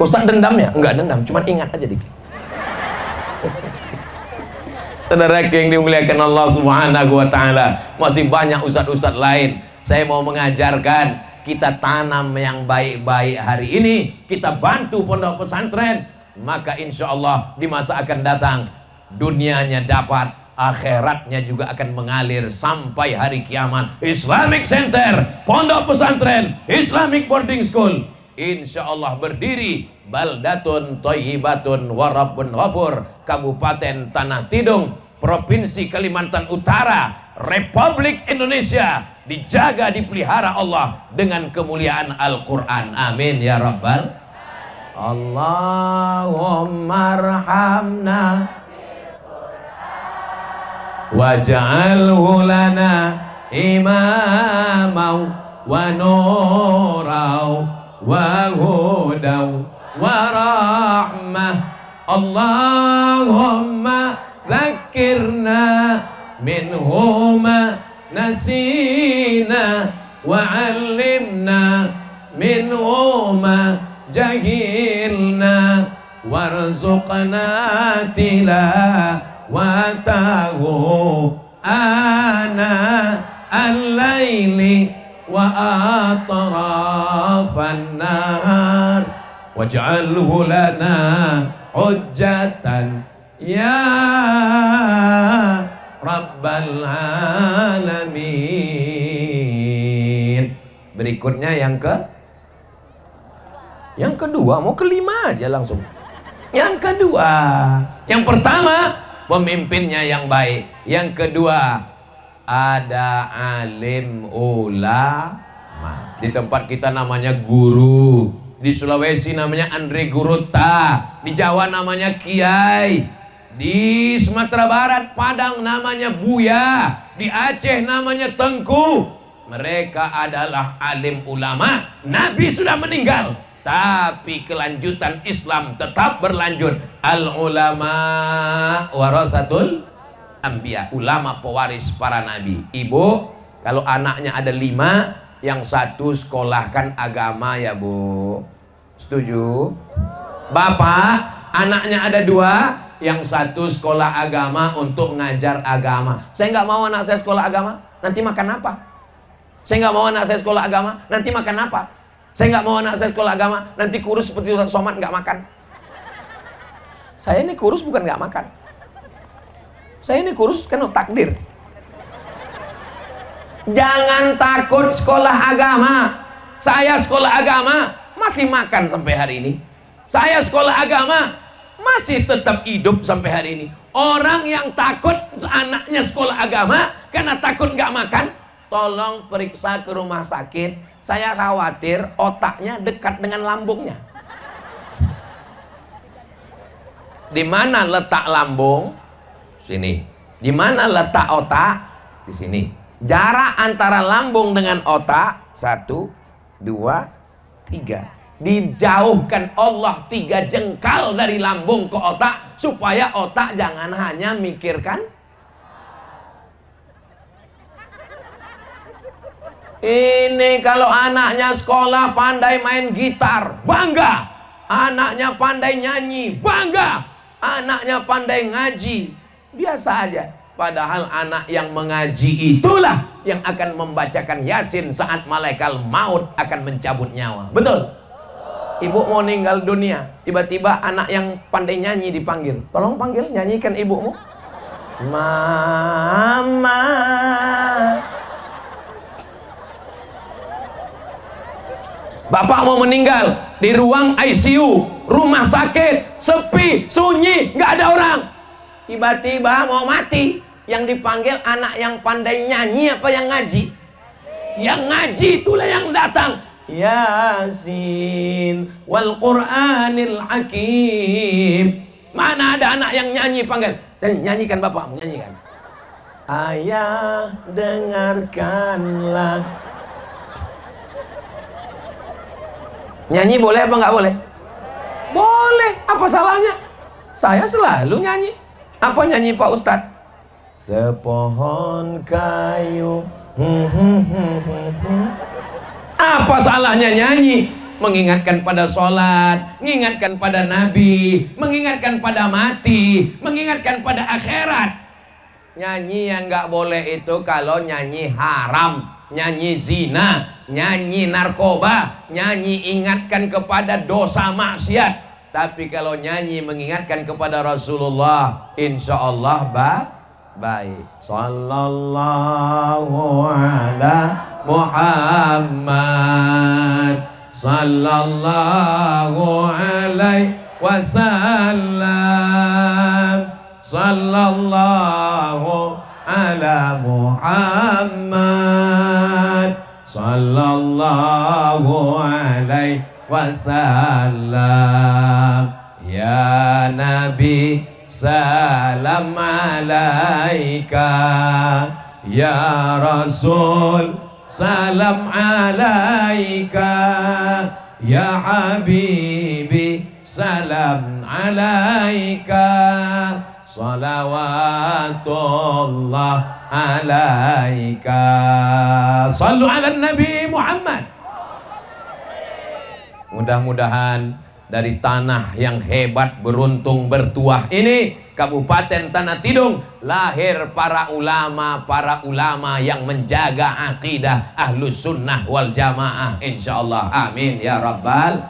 Ustadz dendam ya? Enggak dendam, cuma ingat aja dikit. Saudara yang dimuliakan Allah Subhanahu wa taala, masih banyak ustaz-ustaz lain. Saya mau mengajarkan kita tanam yang baik-baik hari ini, kita bantu pondok pesantren, maka insya Allah di masa akan datang dunianya dapat, akhiratnya juga akan mengalir sampai hari kiamat. Islamic Center, pondok pesantren, Islamic Boarding School, insya Allah berdiri Baldatun Toyibatun Warabun Ghafur. Kabupaten Tanah Tidung Provinsi Kalimantan Utara Republik Indonesia. Dijaga dipelihara Allah dengan kemuliaan Al-Quran. Amin ya Rabbal Allahumma arhamna waj'alhu lana imamau wa nurau wa hudau ورحمة اللهم ذكرنا منهما نسينا وعلمنا منهما jahilna warzuqna tilawatahu ana al-laili wa atrafan nahar waj'alhu lana hujjatan ya rabbal alamin. Berikutnya yang ke yang kedua mau kelima aja langsung. Yang kedua yang pertama pemimpinnya yang baik. Yang kedua ada alim ulama. Di tempat kita namanya guru. Di Sulawesi namanya Andre Guruta. Di Jawa namanya Kiai. Di Sumatera Barat Padang namanya Buya. Di Aceh namanya Tengku. Mereka adalah alim ulama. Nabi sudah meninggal tapi kelanjutan Islam tetap berlanjut al ulama warasatul Ambia, ulama pewaris para nabi. Ibu, kalau anaknya ada lima, yang satu sekolahkan agama ya bu. Setuju? Bapak, anaknya ada dua, yang satu sekolah agama untuk ngajar agama. Saya nggak mau anak saya sekolah agama, nanti makan apa? Saya nggak mau anak saya sekolah agama, nanti makan apa? Saya nggak mau anak saya sekolah agama, nanti kurus seperti Ustaz Somad nggak makan. Saya ini kurus bukan nggak makan. Saya ini kurus kan takdir. Jangan takut sekolah agama. Saya sekolah agama masih makan sampai hari ini. Saya sekolah agama masih tetap hidup sampai hari ini. Orang yang takut anaknya sekolah agama karena takut nggak makan, tolong periksa ke rumah sakit. Saya khawatir otaknya dekat dengan lambungnya. Di mana letak lambung? Sini. Di mana letak otak? Di sini. Jarak antara lambung dengan otak satu, dua, tiga. Dijauhkan Allah tiga jengkal dari lambung ke otak supaya otak jangan hanya mikirkan Ini kalau anaknya sekolah pandai main gitar, bangga. Anaknya pandai nyanyi, bangga. Anaknya pandai ngaji, biasa aja. Padahal anak yang mengaji itulah yang akan membacakan Yasin saat malaikat maut akan mencabut nyawa. Betul? Ibu mau meninggal dunia, tiba-tiba anak yang pandai nyanyi dipanggil. Tolong panggil, nyanyikan ibumu. Mama. Bapak mau meninggal di ruang ICU, rumah sakit, sepi, sunyi, nggak ada orang. Tiba-tiba mau mati, yang dipanggil anak yang pandai nyanyi apa yang ngaji? Yang ngaji itulah yang datang. Yasin wal Qur'anil Hakim. Mana ada anak yang nyanyi panggil? Dan nyanyikan bapakmu, nyanyikan. Ayah dengarkanlah Nyanyi boleh apa nggak boleh? Boleh. Apa salahnya? Saya selalu nyanyi. Apa nyanyi Pak Ustadz? Sepohon kayu. Apa salahnya nyanyi? Mengingatkan pada sholat, mengingatkan pada Nabi, mengingatkan pada mati, mengingatkan pada akhirat. Nyanyi yang nggak boleh itu kalau nyanyi haram, nyanyi zina, nyanyi narkoba, nyanyi ingatkan kepada dosa maksiat. Tapi kalau nyanyi mengingatkan kepada Rasulullah, insya Allah ba baik. Sallallahu ala Muhammad Sallallahu alaihi wasallam Sallallahu ala Muhammad Sallallahu alaihi wasallam Ya Nabi salam alaika Ya Rasul salam alaika Ya Habibi salam alaika Salawatullah alaika. Sallu ala Nabi Muhammad. Mudah-mudahan dari tanah yang hebat beruntung bertuah ini Kabupaten Tanah Tidung lahir para ulama para ulama yang menjaga akidah ahlus sunnah wal jamaah. Insyaallah. Amin ya rabbal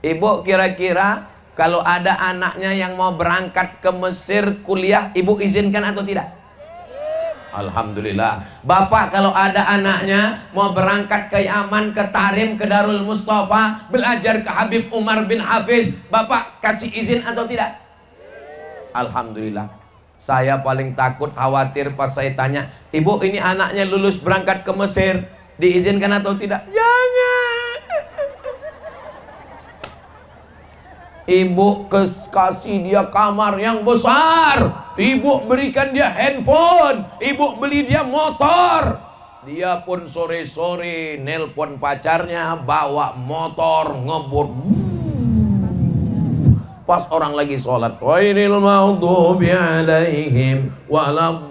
Ibu kira-kira kalau ada anaknya yang mau berangkat ke Mesir kuliah, ibu izinkan atau tidak? Alhamdulillah. Bapak kalau ada anaknya mau berangkat ke Yaman, ke Tarim, ke Darul Mustafa, belajar ke Habib Umar bin Hafiz, Bapak kasih izin atau tidak? Alhamdulillah. Saya paling takut khawatir pas saya tanya, "Ibu, ini anaknya lulus berangkat ke Mesir, diizinkan atau tidak?" Jangan. Ibu kasih dia kamar yang besar. Ibu berikan dia handphone. Ibu beli dia motor. Dia pun sore-sore nelpon pacarnya bawa motor ngebut. Pas orang lagi sholat. Wairil maghdubi alaihim waladdallin.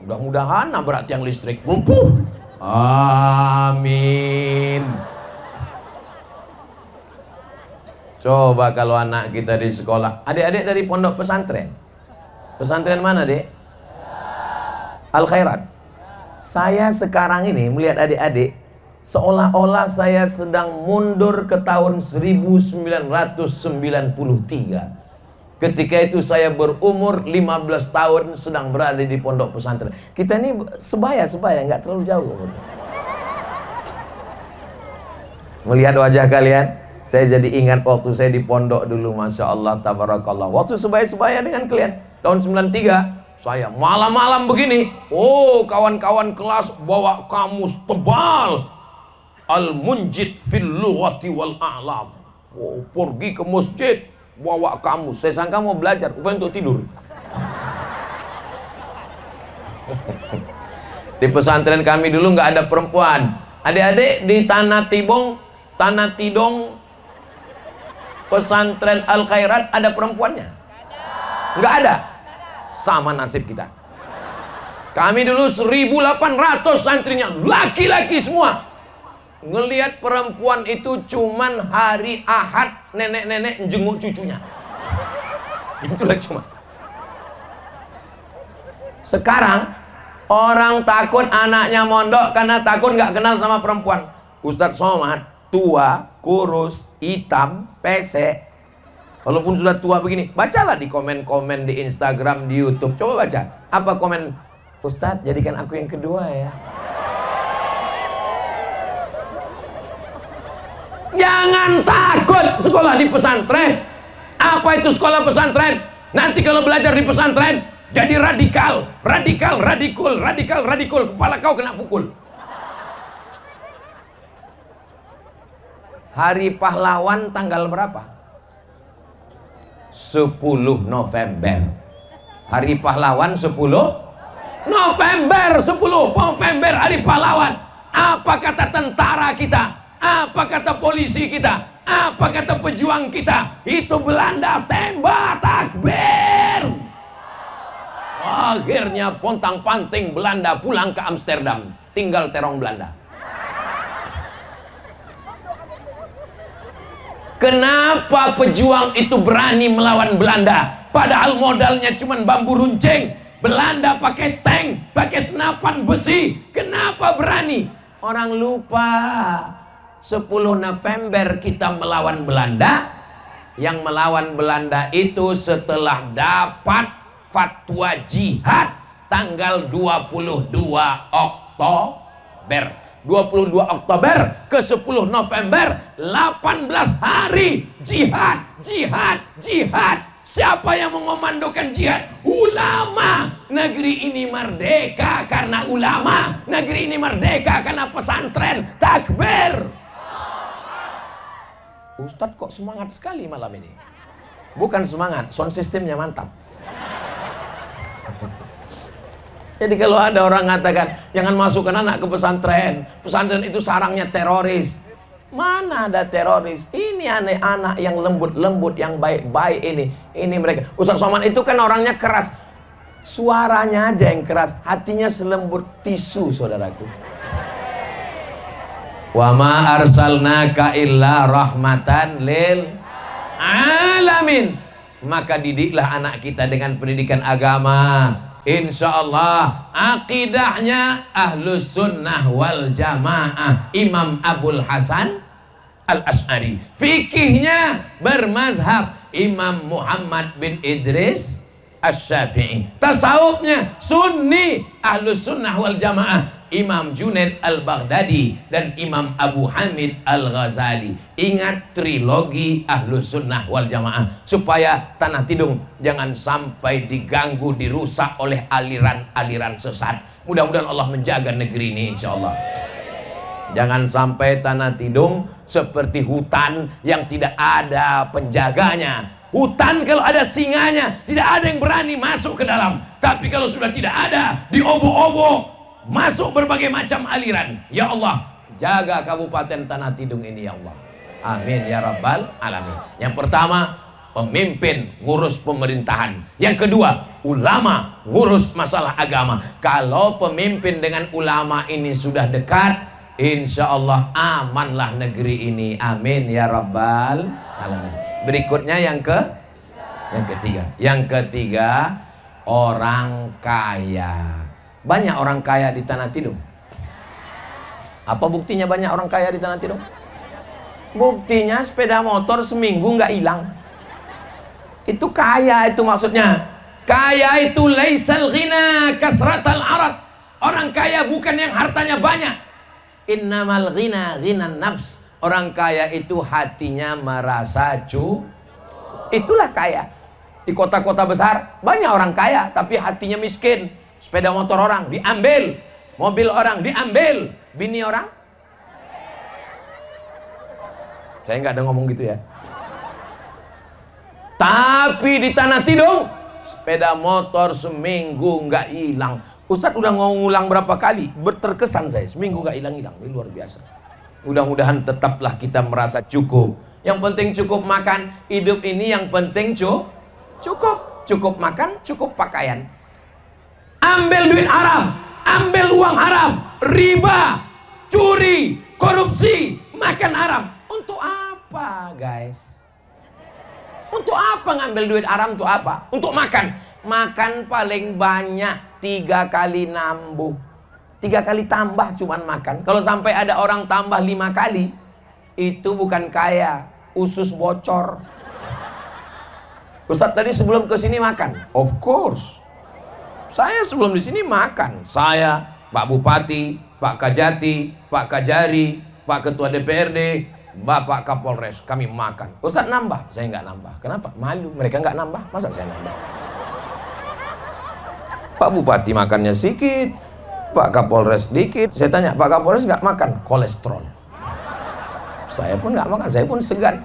Mudah-mudahan nabrak tiang listrik. Lumpuh. Amin. Coba kalau anak kita di sekolah, adik-adik dari pondok pesantren. Pesantren mana, Dek? Al Khairat. Saya sekarang ini melihat adik-adik seolah-olah saya sedang mundur ke tahun 1993. Ketika itu saya berumur 15 tahun sedang berada di pondok pesantren. Kita ini sebaya-sebaya, nggak terlalu jauh. Melihat wajah kalian, saya jadi ingat waktu saya di pondok dulu, Masya Allah, Tabarakallah. Waktu sebaya-sebaya dengan kalian, tahun 93, saya malam-malam begini. Oh, kawan-kawan kelas bawa kamus tebal. Al-munjid fil lughati wal a'lam. Oh, pergi ke masjid, bawa kamu. Saya sangka mau belajar, bukan untuk tidur. di pesantren kami dulu nggak ada perempuan. Adik-adik di Tanah Tibong, Tanah Tidong, pesantren Al Khairat ada perempuannya? Nggak ada. Sama nasib kita. Kami dulu 1800 santrinya, laki-laki semua ngelihat perempuan itu cuman hari Ahad nenek-nenek jenguk cucunya. Itulah cuma. Sekarang orang takut anaknya mondok karena takut nggak kenal sama perempuan. Ustadz Somad tua, kurus, hitam, pesek. Walaupun sudah tua begini, bacalah di komen-komen di Instagram, di YouTube. Coba baca. Apa komen? Ustadz, jadikan aku yang kedua ya. Jangan takut sekolah di pesantren. Apa itu sekolah pesantren? Nanti kalau belajar di pesantren jadi radikal, radikal, radikul, radikal, radikul. Kepala kau kena pukul. Hari pahlawan tanggal berapa? 10 November. Hari pahlawan 10 November 10 November hari pahlawan. Apa kata tentara kita? Apa kata polisi kita? Apa kata pejuang kita? Itu Belanda tembak takbir. Akhirnya pontang panting Belanda pulang ke Amsterdam. Tinggal terong Belanda. Kenapa pejuang itu berani melawan Belanda? Padahal modalnya cuma bambu runcing. Belanda pakai tank, pakai senapan besi. Kenapa berani? Orang lupa 10 November kita melawan Belanda yang melawan Belanda itu setelah dapat fatwa jihad tanggal 22 Oktober 22 Oktober ke 10 November 18 hari jihad jihad jihad Siapa yang mengomandokan jihad? Ulama. Negeri ini merdeka karena ulama. Negeri ini merdeka karena pesantren. Takbir. Ustadz kok semangat sekali malam ini? Bukan semangat, sound systemnya mantap. Jadi kalau ada orang mengatakan jangan masukkan anak ke pesantren, pesantren itu sarangnya teroris. Mana ada teroris? Ini aneh anak yang lembut-lembut, yang baik-baik ini. Ini mereka. Ustaz Somad itu kan orangnya keras. Suaranya aja yang keras, hatinya selembut tisu, saudaraku. Wa ma arsalnaka illa rahmatan lil alamin. Maka didiklah anak kita dengan pendidikan agama. Insya Allah akidahnya ahlus sunnah wal jamaah Imam Abul Hasan al Ashari fikihnya bermazhab Imam Muhammad bin Idris Asy-Syafi'i tasawufnya sunni ahlus sunnah wal jamaah Imam Junaid al-Baghdadi dan Imam Abu Hamid al-Ghazali. Ingat trilogi Ahlus Sunnah wal Jamaah supaya tanah tidung jangan sampai diganggu, dirusak oleh aliran-aliran sesat. Mudah-mudahan Allah menjaga negeri ini insya Allah. Jangan sampai tanah tidung seperti hutan yang tidak ada penjaganya. Hutan kalau ada singanya, tidak ada yang berani masuk ke dalam. Tapi kalau sudah tidak ada, diobo-obo, masuk berbagai macam aliran. Ya Allah, jaga Kabupaten Tanah Tidung ini ya Allah. Amin ya rabbal alamin. Yang pertama, pemimpin ngurus pemerintahan. Yang kedua, ulama ngurus masalah agama. Kalau pemimpin dengan ulama ini sudah dekat, insya Allah amanlah negeri ini. Amin ya rabbal alamin. Berikutnya yang ke yang ketiga. Yang ketiga, orang kaya. Banyak orang kaya di Tanah Tidung. Apa buktinya banyak orang kaya di Tanah Tidung? Buktinya sepeda motor seminggu nggak hilang. Itu kaya itu maksudnya. Kaya itu laisal ghina kathratal arad. Orang kaya bukan yang hartanya banyak. Innamal ghina ghinan nafs. Orang kaya itu hatinya merasa cu. Itulah kaya. Di kota-kota besar banyak orang kaya tapi hatinya miskin. Sepeda motor orang diambil, mobil orang diambil, bini orang. Saya nggak ada ngomong gitu ya. Tapi di tanah tidung, sepeda motor seminggu nggak hilang. Ustadz udah ngulang berapa kali, berterkesan saya seminggu nggak hilang-hilang, ini luar biasa. Mudah-mudahan tetaplah kita merasa cukup. Yang penting cukup makan, hidup ini yang penting cukup, cukup, cukup makan, cukup pakaian ambil duit haram, ambil uang haram, riba, curi, korupsi, makan haram. Untuk apa, guys? Untuk apa ngambil duit haram? Untuk apa? Untuk makan. Makan paling banyak tiga kali nambuh. Tiga kali tambah cuman makan. Kalau sampai ada orang tambah lima kali, itu bukan kaya, usus bocor. Ustadz tadi sebelum ke sini makan? Of course. Saya sebelum di sini makan. Saya, Pak Bupati, Pak Kajati, Pak Kajari, Pak Ketua DPRD, Bapak Kapolres, kami makan. Ustaz nambah? Saya nggak nambah. Kenapa? Malu. Mereka nggak nambah, masa saya nambah? Pak Bupati makannya sedikit, Pak Kapolres sedikit. Saya tanya, Pak Kapolres nggak makan? Kolesterol. Saya pun nggak makan, saya pun segan.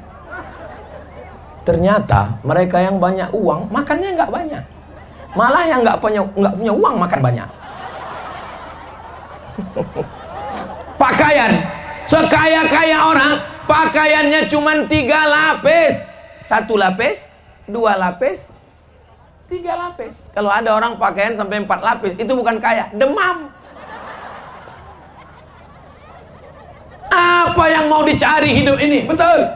Ternyata mereka yang banyak uang makannya nggak banyak. Malah yang nggak punya nggak punya uang makan banyak. Pakaian sekaya-kaya orang pakaiannya cuma tiga lapis, satu lapis, dua lapis, tiga lapis. Kalau ada orang pakaian sampai empat lapis itu bukan kaya, demam. Apa yang mau dicari hidup ini? Betul.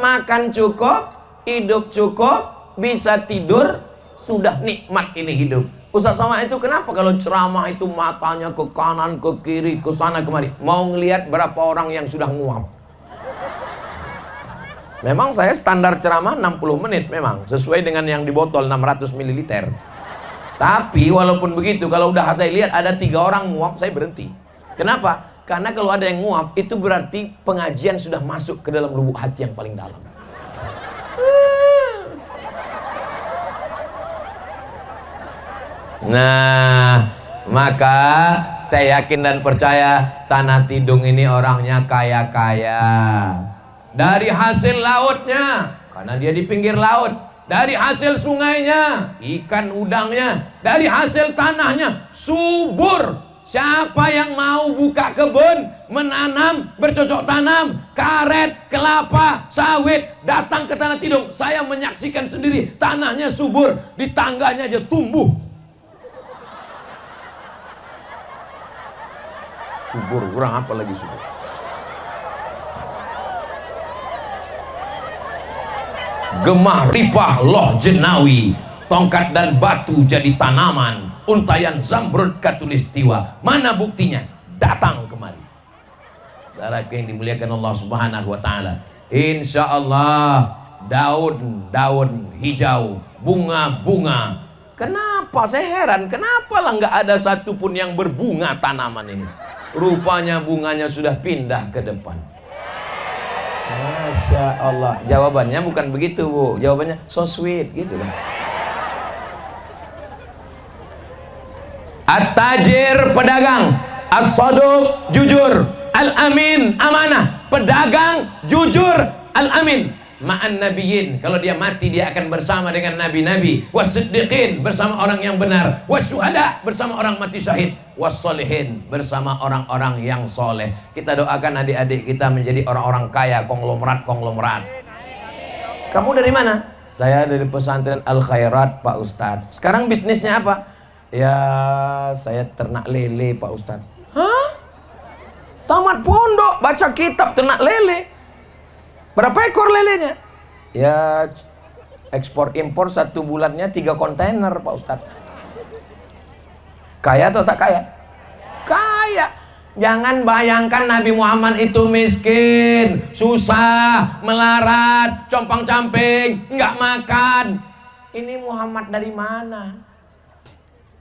Makan cukup, hidup cukup, bisa tidur, sudah nikmat ini hidup. Ustaz sama itu kenapa kalau ceramah itu matanya ke kanan, ke kiri, ke sana kemari. Mau ngelihat berapa orang yang sudah nguap. Memang saya standar ceramah 60 menit memang. Sesuai dengan yang di botol 600 ml. Tapi walaupun begitu kalau udah saya lihat ada tiga orang nguap saya berhenti. Kenapa? Karena kalau ada yang nguap itu berarti pengajian sudah masuk ke dalam lubuk hati yang paling dalam. Nah, maka saya yakin dan percaya Tanah Tidung ini orangnya kaya-kaya. Dari hasil lautnya, karena dia di pinggir laut. Dari hasil sungainya, ikan udangnya. Dari hasil tanahnya, subur. Siapa yang mau buka kebun, menanam, bercocok tanam, karet, kelapa, sawit, datang ke Tanah Tidung. Saya menyaksikan sendiri, tanahnya subur, di tangganya aja tumbuh subur kurang apa lagi subur? Gemah ripah loh jenawi tongkat dan batu jadi tanaman untayan zamrud katulistiwa mana buktinya? Datang kemari. Saudara yang dimuliakan Allah subhanahu wa ta'ala. Insya Allah daun-daun hijau bunga-bunga. Kenapa? Saya heran kenapa lah nggak ada satupun yang berbunga tanaman ini rupanya bunganya sudah pindah ke depan. Masya Allah. Jawabannya bukan begitu bu. Jawabannya so sweet gitu kan. At-tajir pedagang. As-saduq jujur. Al-amin amanah. Pedagang jujur. Al-amin Ma'an nabiyin Kalau dia mati dia akan bersama dengan nabi-nabi. Wasiddiqin bersama orang yang benar. Wasyuhada bersama orang mati syahid. Wassolihin bersama orang-orang yang soleh. Kita doakan adik-adik kita menjadi orang-orang kaya Konglomerat-konglomerat Kamu dari mana? Saya dari pesantren Al-Khairat Pak Ustadz Sekarang bisnisnya apa? Ya saya ternak lele Pak Ustadz Hah? Tamat pondok baca kitab ternak lele Berapa ekor lelenya? Ya ekspor impor satu bulannya tiga kontainer Pak Ustadz Kaya atau tak kaya? Kaya Jangan bayangkan Nabi Muhammad itu miskin, susah, melarat, compang-camping, nggak makan. Ini Muhammad dari mana?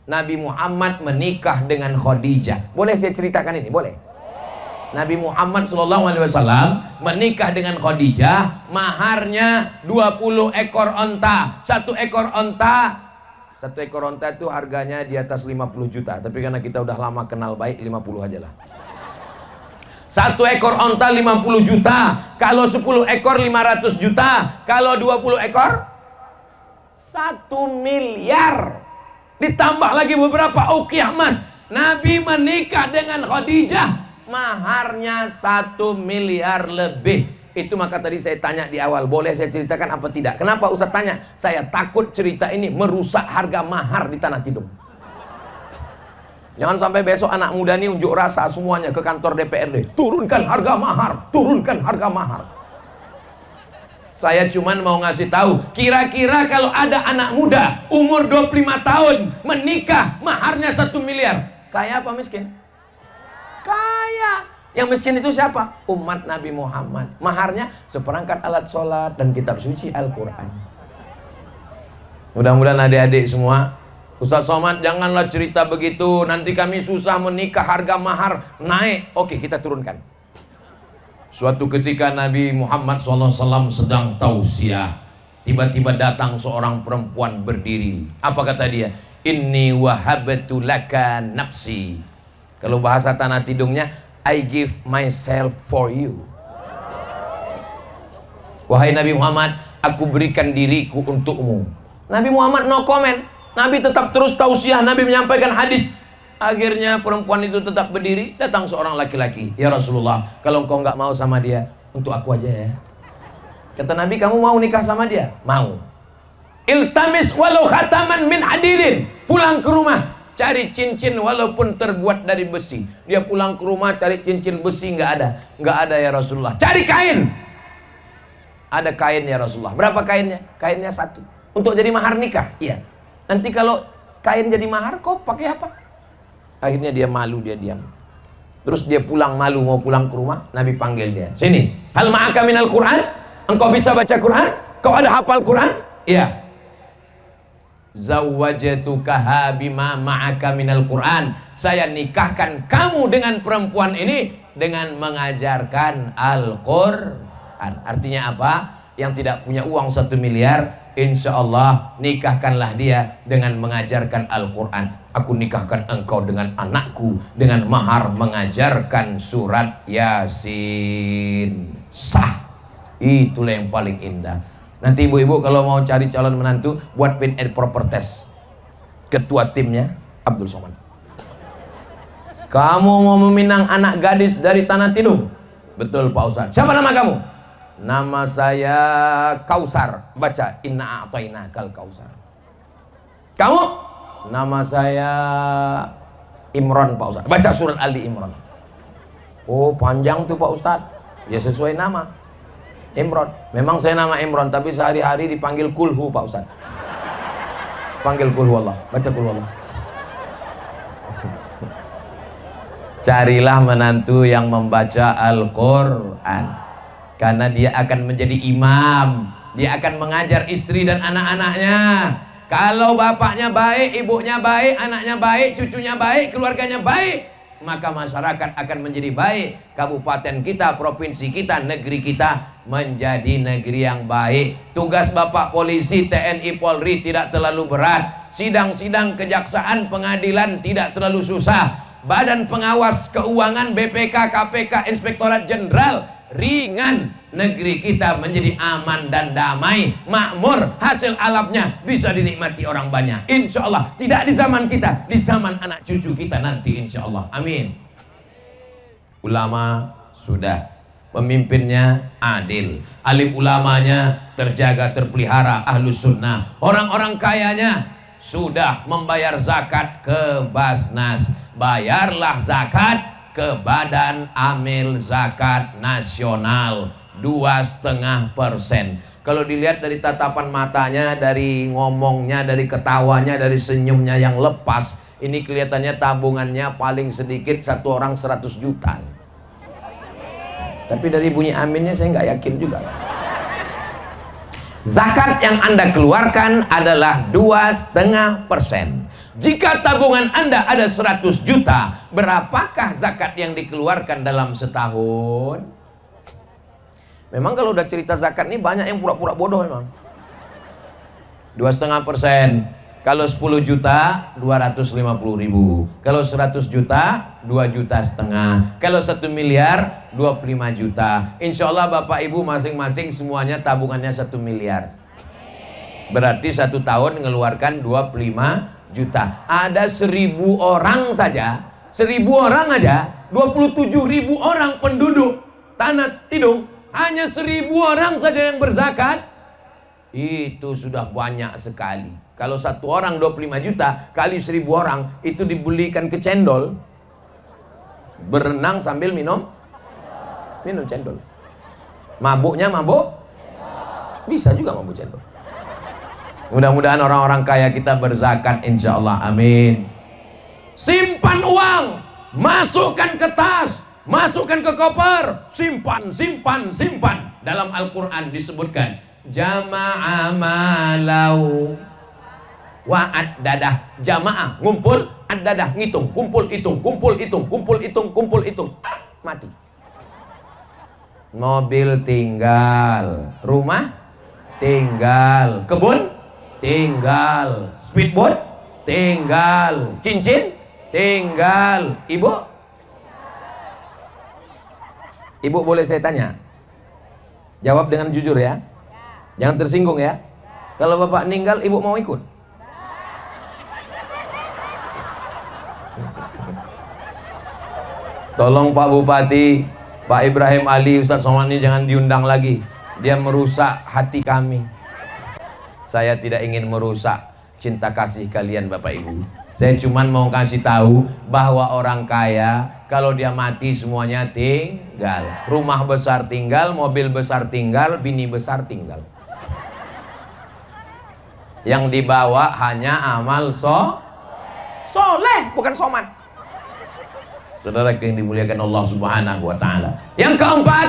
Nabi Muhammad menikah dengan Khadijah. Boleh saya ceritakan ini? Boleh. Nabi Muhammad SAW menikah dengan Khadijah, maharnya 20 ekor onta. Satu ekor onta, satu ekor onta itu harganya di atas 50 juta. Tapi karena kita udah lama kenal baik, 50 aja lah. Satu ekor onta 50 juta. Kalau 10 ekor 500 juta. Kalau 20 ekor, satu miliar. Ditambah lagi beberapa ukiah emas. Nabi menikah dengan Khadijah. Maharnya satu miliar lebih. Itu maka tadi saya tanya di awal. Boleh saya ceritakan apa tidak? Kenapa Ustaz tanya? Saya takut cerita ini merusak harga mahar di Tanah Tidung. Jangan sampai besok anak muda ini unjuk rasa semuanya ke kantor DPRD. Turunkan harga mahar. Turunkan harga mahar. Saya cuman mau ngasih tahu, kira-kira kalau ada anak muda umur 25 tahun menikah maharnya satu miliar, kaya apa miskin? Kaya. Yang miskin itu siapa? Umat Nabi Muhammad. Maharnya seperangkat alat sholat dan kitab suci Al-Quran. Mudah-mudahan adik-adik semua Ustaz Somad janganlah cerita begitu Nanti kami susah menikah harga mahar naik Oke kita turunkan Suatu ketika Nabi Muhammad SAW sedang tausiah Tiba-tiba datang seorang perempuan berdiri Apa kata dia? Inni wahabatu laka nafsi Kalau bahasa tanah tidungnya I give myself for you Wahai Nabi Muhammad Aku berikan diriku untukmu Nabi Muhammad no comment Nabi tetap terus tausiah Nabi menyampaikan hadis Akhirnya perempuan itu tetap berdiri, datang seorang laki-laki. Ya Rasulullah, kalau engkau nggak mau sama dia, untuk aku aja ya. Kata Nabi, kamu mau nikah sama dia? Mau. Iltamis walau khataman min hadidin. Pulang ke rumah, cari cincin walaupun terbuat dari besi. Dia pulang ke rumah cari cincin besi nggak ada, nggak ada ya Rasulullah. Cari kain. Ada kain ya Rasulullah. Berapa kainnya? Kainnya satu. Untuk jadi mahar nikah. Iya. Nanti kalau kain jadi mahar, kau pakai apa? Akhirnya dia malu, dia diam. Terus dia pulang malu mau pulang ke rumah, Nabi panggil dia. Sini. Hal ma'aka minal Quran? Engkau bisa baca Quran? Kau ada hafal Quran? Iya. Zawwajatukaha bima ma'aka minal Quran. Saya nikahkan kamu dengan perempuan ini dengan mengajarkan Al-Quran. Artinya apa? Yang tidak punya uang satu miliar, insya Allah nikahkanlah dia dengan mengajarkan Al-Quran. Aku nikahkan engkau dengan anakku dengan mahar mengajarkan surat Yasin. Sah. Itulah yang paling indah. Nanti ibu-ibu kalau mau cari calon menantu buat fit and proper test. Ketua timnya Abdul Somad. Kamu mau meminang anak gadis dari tanah tidung? Betul Pak Ustaz. Siapa nama kamu? Nama saya Kausar. Baca inna a'tayna kal Kausar. Kamu? Nama saya Imron Pak Ustaz. Baca surat Ali Imron. Oh panjang tuh Pak Ustaz. Ya sesuai nama. Imron. Memang saya nama Imron tapi sehari-hari dipanggil Kulhu Pak Ustaz. Panggil kul Allah, baca kul Allah. Carilah menantu yang membaca Al-Quran Karena dia akan menjadi imam Dia akan mengajar istri dan anak-anaknya Kalau bapaknya baik, ibunya baik, anaknya baik, cucunya baik, keluarganya baik maka masyarakat akan menjadi baik. Kabupaten kita, provinsi kita, negeri kita menjadi negeri yang baik. Tugas Bapak Polisi, TNI, Polri tidak terlalu berat. Sidang-sidang kejaksaan, pengadilan tidak terlalu susah. Badan Pengawas Keuangan, BPK, KPK, Inspektorat Jenderal ringan negeri kita menjadi aman dan damai. Makmur hasil alamnya bisa dinikmati orang banyak. Insya Allah tidak di zaman kita di zaman anak cucu kita nanti insya Allah amin. Ulama sudah pemimpinnya adil. Alim ulamanya terjaga terpelihara ahlus sunnah. Orang-orang kayanya sudah membayar zakat ke Basnas. Bayarlah zakat ke Badan Amil Zakat Nasional dua setengah persen. Kalau dilihat dari tatapan matanya, dari ngomongnya, dari ketawanya, dari senyumnya yang lepas, ini kelihatannya tabungannya paling sedikit satu orang 100 juta. Tapi dari bunyi aminnya saya nggak yakin juga. Zakat yang Anda keluarkan adalah dua setengah persen. Jika tabungan Anda ada 100 juta, berapakah zakat yang dikeluarkan dalam setahun? Memang kalau udah cerita zakat ini banyak yang pura-pura bodoh memang. Dua setengah persen. Kalau 10 juta 250 ribu Kalau 100 juta 2 juta setengah Kalau 1 miliar 25 juta Insya Allah Bapak Ibu masing-masing semuanya tabungannya 1 miliar Berarti satu tahun mengeluarkan 25 juta. Ada seribu orang saja, seribu orang aja, 27 ribu orang penduduk tanah tidung, hanya seribu orang saja yang berzakat, itu sudah banyak sekali. Kalau satu orang 25 juta kali seribu orang itu dibelikan ke cendol, berenang sambil minum, minum cendol. Mabuknya mabuk, bisa juga mabuk cendol. Mudah-mudahan orang-orang kaya kita berzakat insya Allah. Amin. Simpan uang, masukkan ke tas, masukkan ke koper, simpan, simpan, simpan. Dalam Al-Quran disebutkan jama'a malau wa dadah jamaah ngumpul dadah ngitung kumpul hitung kumpul hitung kumpul hitung kumpul hitung. Mati. Mobil tinggal. Rumah tinggal. Kebun tinggal. Speedboat tinggal. Cincin tinggal. Ibu? Ibu boleh saya tanya? Jawab dengan jujur ya. Jangan tersinggung ya. Kalau bapak meninggal ibu mau ikut tolong Pak Bupati Pak Ibrahim Ali Ustadz Somad ini jangan diundang lagi dia merusak hati kami saya tidak ingin merusak cinta kasih kalian Bapak Ibu. Saya cuma mau kasih tahu bahwa orang kaya kalau dia mati semuanya tinggal. Rumah besar tinggal, mobil besar tinggal, bini besar tinggal. Yang dibawa hanya amal so soleh, bukan somat. Saudara yang dimuliakan Allah Subhanahu wa taala. Yang keempat,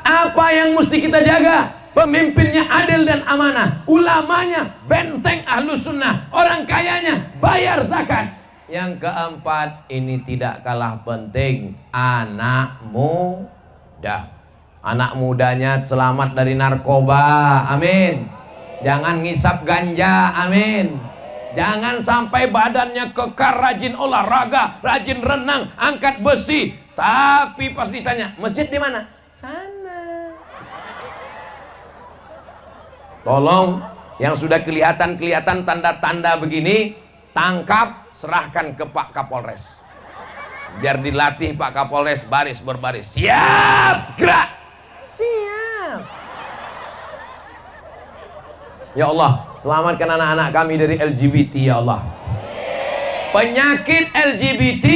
apa yang mesti kita jaga? Pemimpinnya adil dan amanah. Ulamanya benteng ahlus sunnah. Orang kayanya bayar zakat. Yang keempat, ini tidak kalah penting. Anak muda. Anak mudanya selamat dari narkoba. Amin. Jangan ngisap ganja. Amin. Jangan sampai badannya kekar rajin olahraga, rajin renang, angkat besi. Tapi pas ditanya, masjid di mana? Sana. Tolong yang sudah kelihatan-kelihatan tanda-tanda begini, tangkap, serahkan ke Pak Kapolres. Biar dilatih Pak Kapolres baris berbaris. Siap, gerak. Siap. Ya Allah, selamatkan anak-anak kami dari LGBT ya Allah. Penyakit LGBT,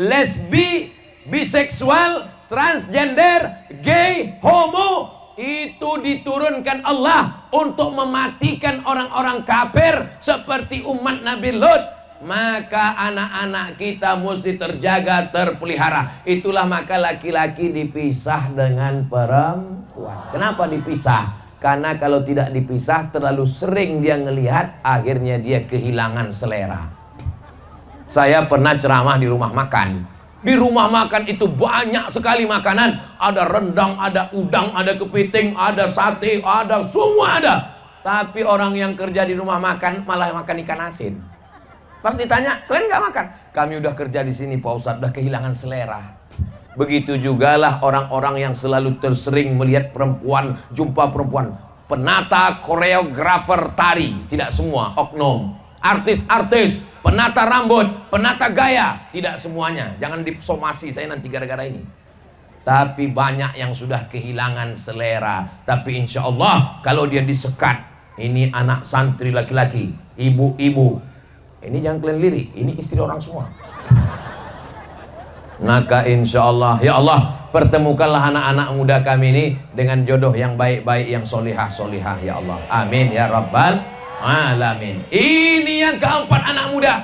lesbi, biseksual, transgender, gay, homo, itu diturunkan Allah untuk mematikan orang-orang kafir seperti umat Nabi Lut maka anak-anak kita mesti terjaga, terpelihara. Itulah maka laki-laki dipisah dengan perempuan. Kenapa dipisah? Karena kalau tidak dipisah terlalu sering dia ngelihat akhirnya dia kehilangan selera. Saya pernah ceramah di rumah makan. Di rumah makan itu banyak sekali makanan. Ada rendang, ada udang, ada kepiting, ada sate, ada semua ada. Tapi orang yang kerja di rumah makan malah makan ikan asin. Pas ditanya, kalian nggak makan? Kami udah kerja di sini Pak Ustadz, udah kehilangan selera. Begitu juga lah orang-orang yang selalu tersering melihat perempuan, jumpa perempuan. Penata, koreografer tari, tidak semua, oknum. Artis-artis, penata rambut, penata gaya, tidak semuanya. Jangan dipsomasi saya nanti gara-gara ini. Tapi banyak yang sudah kehilangan selera. Tapi insya Allah kalau dia disekat, ini anak santri laki-laki, ibu-ibu, ini jangan kalian lirik, ini istri orang semua. Maka insya Allah, ya Allah, pertemukanlah anak-anak muda kami ini dengan jodoh yang baik-baik, yang solihah, solihah, ya Allah. Amin, ya Rabbal Alamin. Ini yang keempat anak muda.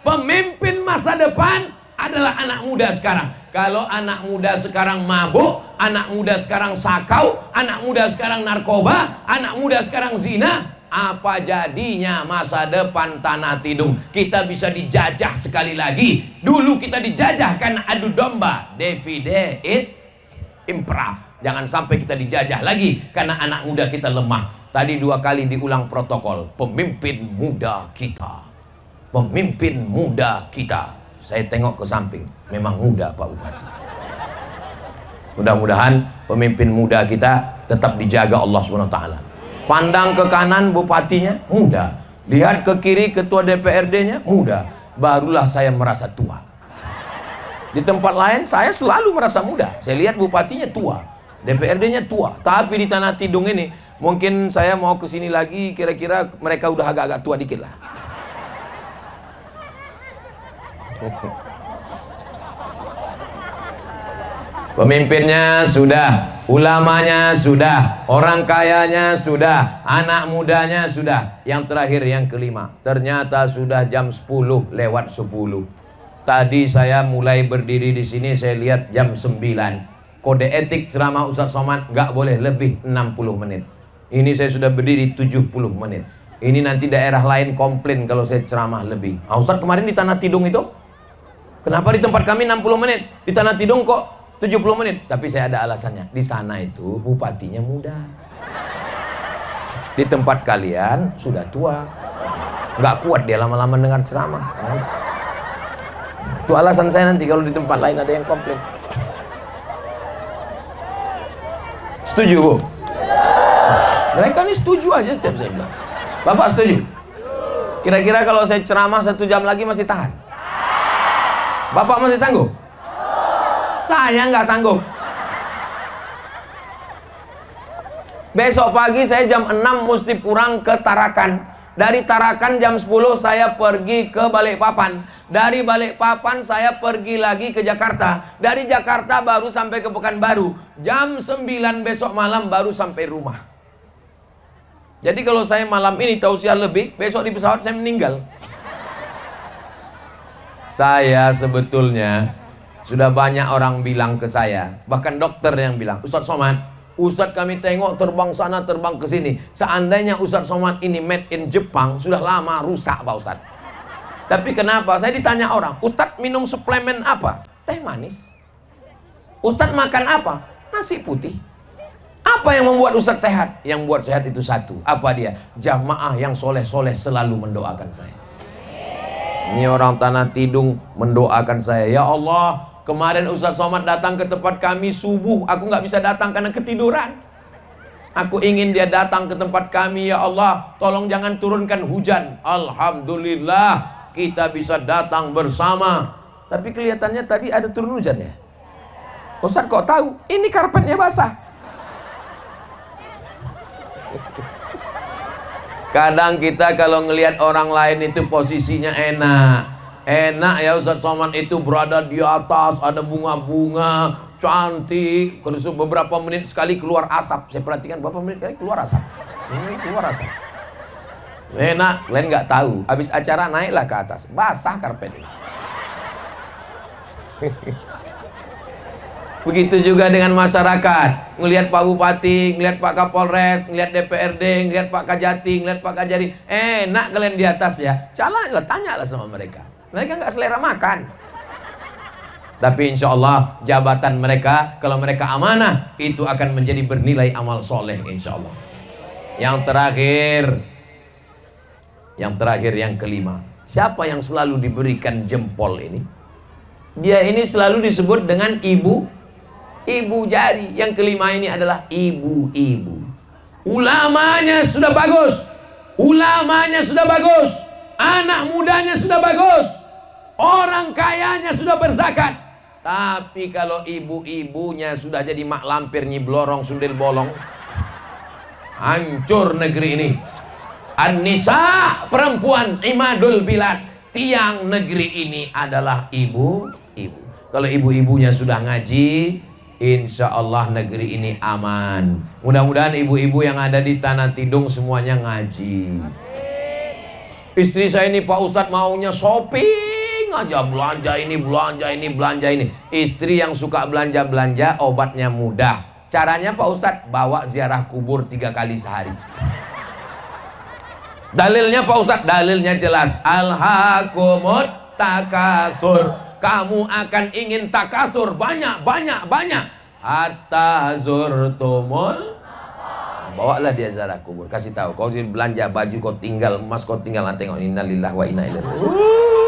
Pemimpin masa depan adalah anak muda sekarang. Kalau anak muda sekarang mabuk, anak muda sekarang sakau, anak muda sekarang narkoba, anak muda sekarang zina, apa jadinya masa depan tanah tidung? Kita bisa dijajah sekali lagi. Dulu kita dijajah karena adu domba divide it impra. Jangan sampai kita dijajah lagi karena anak muda kita lemah. Tadi dua kali diulang protokol pemimpin muda kita. Pemimpin muda kita. Saya tengok ke samping memang muda Pak Bupati. Mudah-mudahan pemimpin muda kita tetap dijaga Allah taala Pandang ke kanan bupatinya, muda. Lihat ke kiri ketua DPRD-nya, muda. Barulah saya merasa tua. Di tempat lain saya selalu merasa muda. Saya lihat bupatinya tua, DPRD-nya tua. Tapi di Tanah Tidung ini, mungkin saya mau ke sini lagi, kira-kira mereka udah agak-agak tua dikit lah. Pemimpinnya sudah, ulamanya sudah, orang kayanya sudah, anak mudanya sudah. Yang terakhir yang kelima, ternyata sudah jam 10 lewat 10. Tadi saya mulai berdiri di sini saya lihat jam 9. Kode etik ceramah Ustaz Somad nggak boleh lebih 60 menit. Ini saya sudah berdiri 70 menit. Ini nanti daerah lain komplain kalau saya ceramah lebih. Ah, Ustaz kemarin di Tanah Tidung itu Kenapa di tempat kami 60 menit? Di Tanah Tidung kok 70 menit. Tapi saya ada alasannya. Di sana itu bupatinya muda. Di tempat kalian sudah tua. Nggak kuat dia lama-lama dengan ceramah. Itu alasan saya nanti kalau di tempat lain ada yang komplain. Setuju bu? Mereka ini setuju aja setiap saya bilang. Bapak setuju? Kira-kira kalau saya ceramah satu jam lagi masih tahan? Bapak masih sanggup? Saya nggak sanggup. Besok pagi saya jam 6 mesti pulang ke Tarakan. Dari Tarakan jam 10 saya pergi ke Balikpapan. Dari Balikpapan saya pergi lagi ke Jakarta. Dari Jakarta baru sampai ke Pekanbaru. Jam 9 besok malam baru sampai rumah. Jadi kalau saya malam ini tausiah lebih, besok di pesawat saya meninggal. Saya sebetulnya sudah banyak orang bilang ke saya, bahkan dokter yang bilang, Ustadz Somad, Ustadz kami tengok terbang sana, terbang ke sini. Seandainya Ustadz Somad ini made in Jepang, sudah lama rusak Pak Ustadz. Tapi kenapa? Saya ditanya orang, Ustadz minum suplemen apa? Teh manis. Ustadz makan apa? Nasi putih. Apa yang membuat Ustadz sehat? Yang buat sehat itu satu. Apa dia? Jamaah yang soleh-soleh selalu mendoakan saya. Ini orang tanah tidung mendoakan saya. Ya Allah, Kemarin Ustaz Somad datang ke tempat kami subuh, aku nggak bisa datang karena ketiduran. Aku ingin dia datang ke tempat kami, ya Allah, tolong jangan turunkan hujan. Alhamdulillah, kita bisa datang bersama. Tapi kelihatannya tadi ada turun hujan ya. Ustaz kok tahu? Ini karpetnya basah. Kadang kita kalau ngelihat orang lain itu posisinya enak, Enak ya Ustaz Somad itu berada di atas, ada bunga-bunga, cantik. Terus beberapa menit sekali keluar asap. Saya perhatikan beberapa menit sekali keluar asap. Ini keluar asap. Enak, kalian nggak tahu. Habis acara naiklah ke atas, basah karpet ini. Begitu juga dengan masyarakat. Ngelihat Pak Bupati, ngelihat Pak Kapolres, ngelihat DPRD, ngelihat Pak Kajati, ngelihat Pak Kajari. Enak kalian di atas ya. Calahlah, tanyalah sama mereka. Mereka nggak selera makan. Tapi insya Allah jabatan mereka, kalau mereka amanah, itu akan menjadi bernilai amal soleh insya Allah. Yang terakhir, yang terakhir yang kelima. Siapa yang selalu diberikan jempol ini? Dia ini selalu disebut dengan ibu ibu jari. Yang kelima ini adalah ibu-ibu. Ulamanya sudah bagus. Ulamanya sudah bagus. Anak mudanya sudah bagus. Orang kayanya sudah berzakat. Tapi kalau ibu-ibunya sudah jadi mak lampir nyiblorong sundel bolong. Hancur negeri ini. An-nisa perempuan imadul bilad. Tiang negeri ini adalah ibu-ibu. Kalau ibu-ibunya sudah ngaji, Insya Allah negeri ini aman. Mudah-mudahan ibu-ibu yang ada di Tanah Tidung semuanya ngaji. Istri saya ini Pak Ustadz maunya shopping aja belanja ini belanja ini belanja ini. Istri yang suka belanja belanja obatnya mudah. Caranya Pak Ustadz bawa ziarah kubur tiga kali sehari. Dalilnya Pak Ustadz, dalilnya jelas. Alhaqumut takasur kamu akan ingin takasur banyak banyak banyak hatta zurtumul bawalah dia ziarah kubur kasih tahu kau belanja baju kau tinggal emas kau tinggal nanti tengok innalillah wa inna ilaihi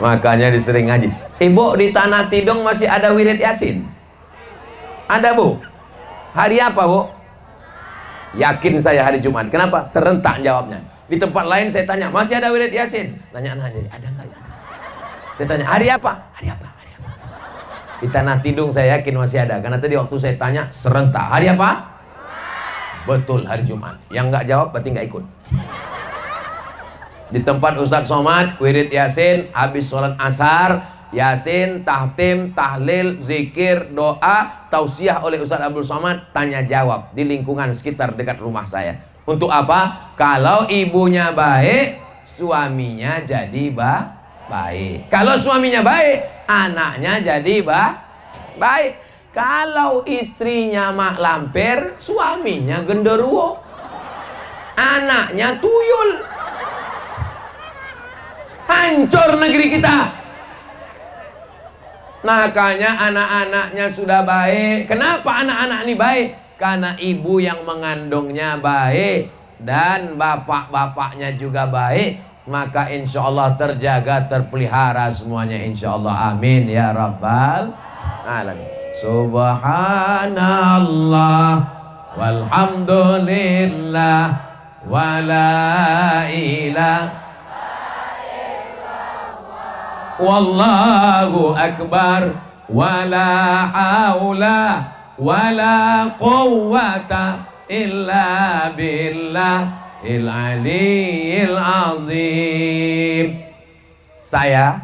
makanya disering ngaji ibu di tanah tidung masih ada wirid yasin ada bu hari apa bu yakin saya hari Jumat kenapa serentak jawabnya di tempat lain saya tanya, masih ada wirid Yasin? Nanya nanya, ada enggak? Ada. Saya tanya, hari apa? Hari apa? Hari apa? Di Tanah Tidung saya yakin masih ada. Karena tadi waktu saya tanya, serentak. Hari apa? Betul, hari Jumat. Yang nggak jawab berarti nggak ikut. Di tempat Ustadz Somad, wirid Yasin, habis sholat asar, Yasin, tahtim, tahlil, zikir, doa, tausiah oleh Ustadz Abdul Somad, tanya jawab di lingkungan sekitar dekat rumah saya. Untuk apa? Kalau ibunya baik, suaminya jadi ba baik. Kalau suaminya baik, anaknya jadi ba baik. Kalau istrinya mak lampir, suaminya genderuwo. Anaknya tuyul. Hancur negeri kita. Makanya anak-anaknya sudah baik. Kenapa anak-anak ini baik? karena ibu yang mengandungnya baik dan bapak-bapaknya juga baik maka insya Allah terjaga terpelihara semuanya insya Allah amin ya rabbal alamin subhanallah walhamdulillah wala wallahu akbar. Wala haula wala quwwata illa billah. Il azim. Saya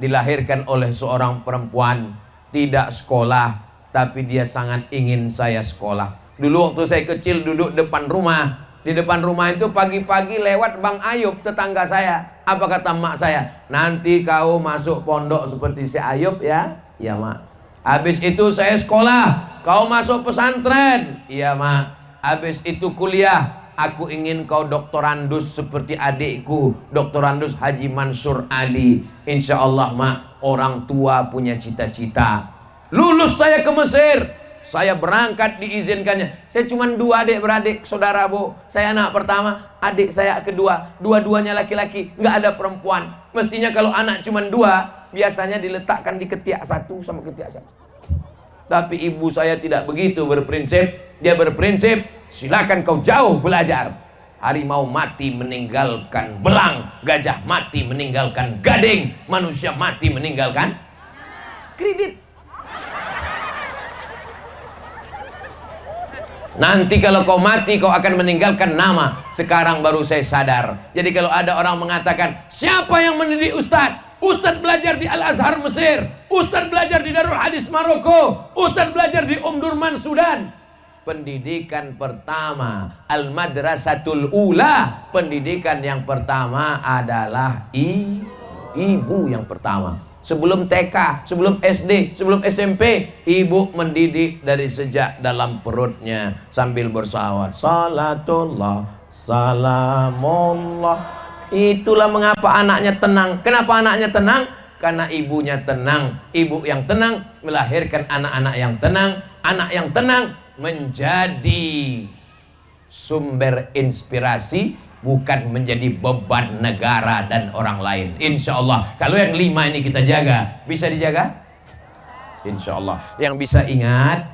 dilahirkan oleh seorang perempuan. Tidak sekolah tapi dia sangat ingin saya sekolah. Dulu waktu saya kecil duduk depan rumah. Di depan rumah itu pagi-pagi lewat Bang Ayub tetangga saya apa kata mak saya nanti kau masuk pondok seperti si Ayub ya ya mak habis itu saya sekolah Kau masuk pesantren. Iya, Mak. Habis itu kuliah. Aku ingin kau doktorandus seperti adikku. Doktorandus Haji Mansur Ali. Insya Allah, Mak. Orang tua punya cita-cita. Lulus saya ke Mesir. Saya berangkat diizinkannya. Saya cuma dua adik beradik, saudara bu. Saya anak pertama, adik saya kedua. Dua-duanya laki-laki, nggak ada perempuan. Mestinya kalau anak cuma dua, biasanya diletakkan di ketiak satu sama ketiak satu. Tapi ibu saya tidak begitu berprinsip. Dia berprinsip, silakan kau jauh belajar. Harimau mati meninggalkan belang, gajah mati meninggalkan gading, manusia mati meninggalkan kredit. Nanti kalau kau mati kau akan meninggalkan nama. Sekarang baru saya sadar. Jadi kalau ada orang mengatakan, siapa yang mendidik Ustadz? Ustadz belajar di Al-Azhar Mesir. Ustadz belajar di Darul Hadis Maroko. Ustadz belajar di Umdurman Sudan. Pendidikan pertama Al-Madrasatul Ula Pendidikan yang pertama adalah Ibu yang pertama sebelum TK, sebelum SD, sebelum SMP, ibu mendidik dari sejak dalam perutnya sambil bersawat. Salatullah, salamullah. Itulah mengapa anaknya tenang. Kenapa anaknya tenang? Karena ibunya tenang. Ibu yang tenang melahirkan anak-anak yang tenang. Anak yang tenang menjadi sumber inspirasi bukan menjadi beban negara dan orang lain. Insya Allah. Kalau yang lima ini kita jaga, bisa dijaga? Insya Allah. Yang bisa ingat,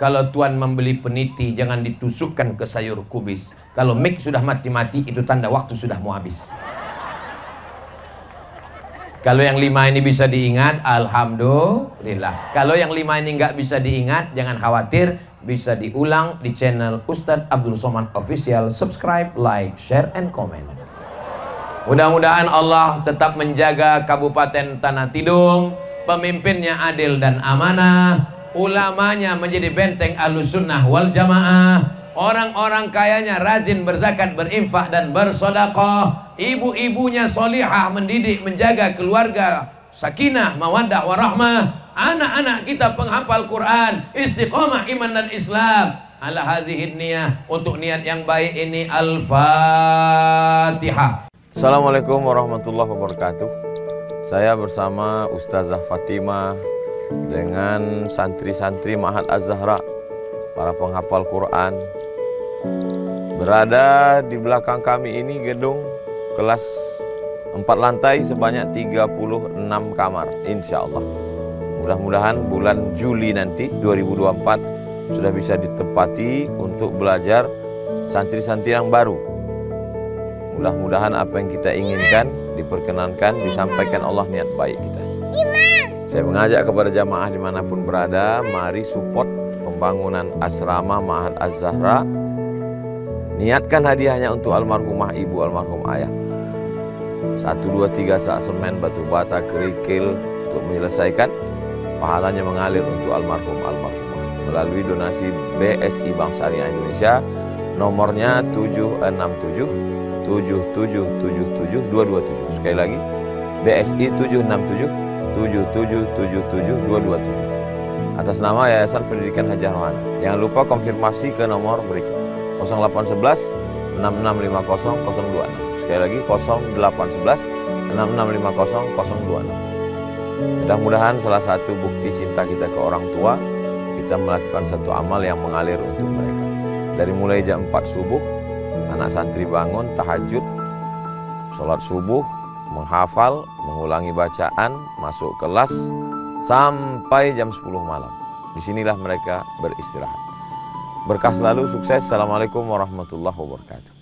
kalau Tuhan membeli peniti, jangan ditusukkan ke sayur kubis. Kalau mik sudah mati-mati, itu tanda waktu sudah mau habis. Kalau yang lima ini bisa diingat, Alhamdulillah. Kalau yang lima ini nggak bisa diingat, jangan khawatir bisa diulang di channel Ustadz Abdul Somad Official. Subscribe, like, share, and comment. Mudah-mudahan Allah tetap menjaga Kabupaten Tanah Tidung, pemimpinnya adil dan amanah, ulamanya menjadi benteng alusunnah wal jamaah, orang-orang kayanya rajin berzakat, berinfak dan bersodakoh, ibu-ibunya solihah mendidik, menjaga keluarga, sakinah, mawaddah, warahmah, anak-anak kita penghafal Quran, istiqomah iman dan Islam. Ala hadhihi niyah untuk niat yang baik ini Al-Fatihah. Assalamualaikum warahmatullahi wabarakatuh. Saya bersama Ustazah Fatimah dengan santri-santri Mahat Az-Zahra, para penghafal Quran. Berada di belakang kami ini gedung kelas empat lantai sebanyak 36 kamar, insya Allah. Mudah-mudahan bulan Juli nanti 2024 sudah bisa ditepati untuk belajar santri-santri yang baru. Mudah-mudahan apa yang kita inginkan diperkenankan, disampaikan Allah niat baik kita. Saya mengajak kepada jamaah di mana pun berada, mari support pembangunan asrama Mahat Az-Zahra. Niatkan hadiahnya untuk almarhumah ibu, almarhum ayah. Satu, dua, tiga sak semen, batu bata, kerikil untuk menyelesaikan pahalanya mengalir untuk almarhum almarhumah melalui donasi BSI Bank Syariah Indonesia nomornya 767 7777 227 sekali lagi BSI 767 7777 227 atas nama Yayasan Pendidikan Haji Rohana jangan lupa konfirmasi ke nomor berikut. 0811 6650 026 sekali lagi 0811 6650 026 Mudah-mudahan salah satu bukti cinta kita ke orang tua, kita melakukan satu amal yang mengalir untuk mereka. Dari mulai jam 4 subuh, anak santri bangun, tahajud, sholat subuh, menghafal, mengulangi bacaan, masuk kelas, sampai jam 10 malam. Di sinilah mereka beristirahat. Berkah selalu, sukses. Assalamualaikum warahmatullahi wabarakatuh.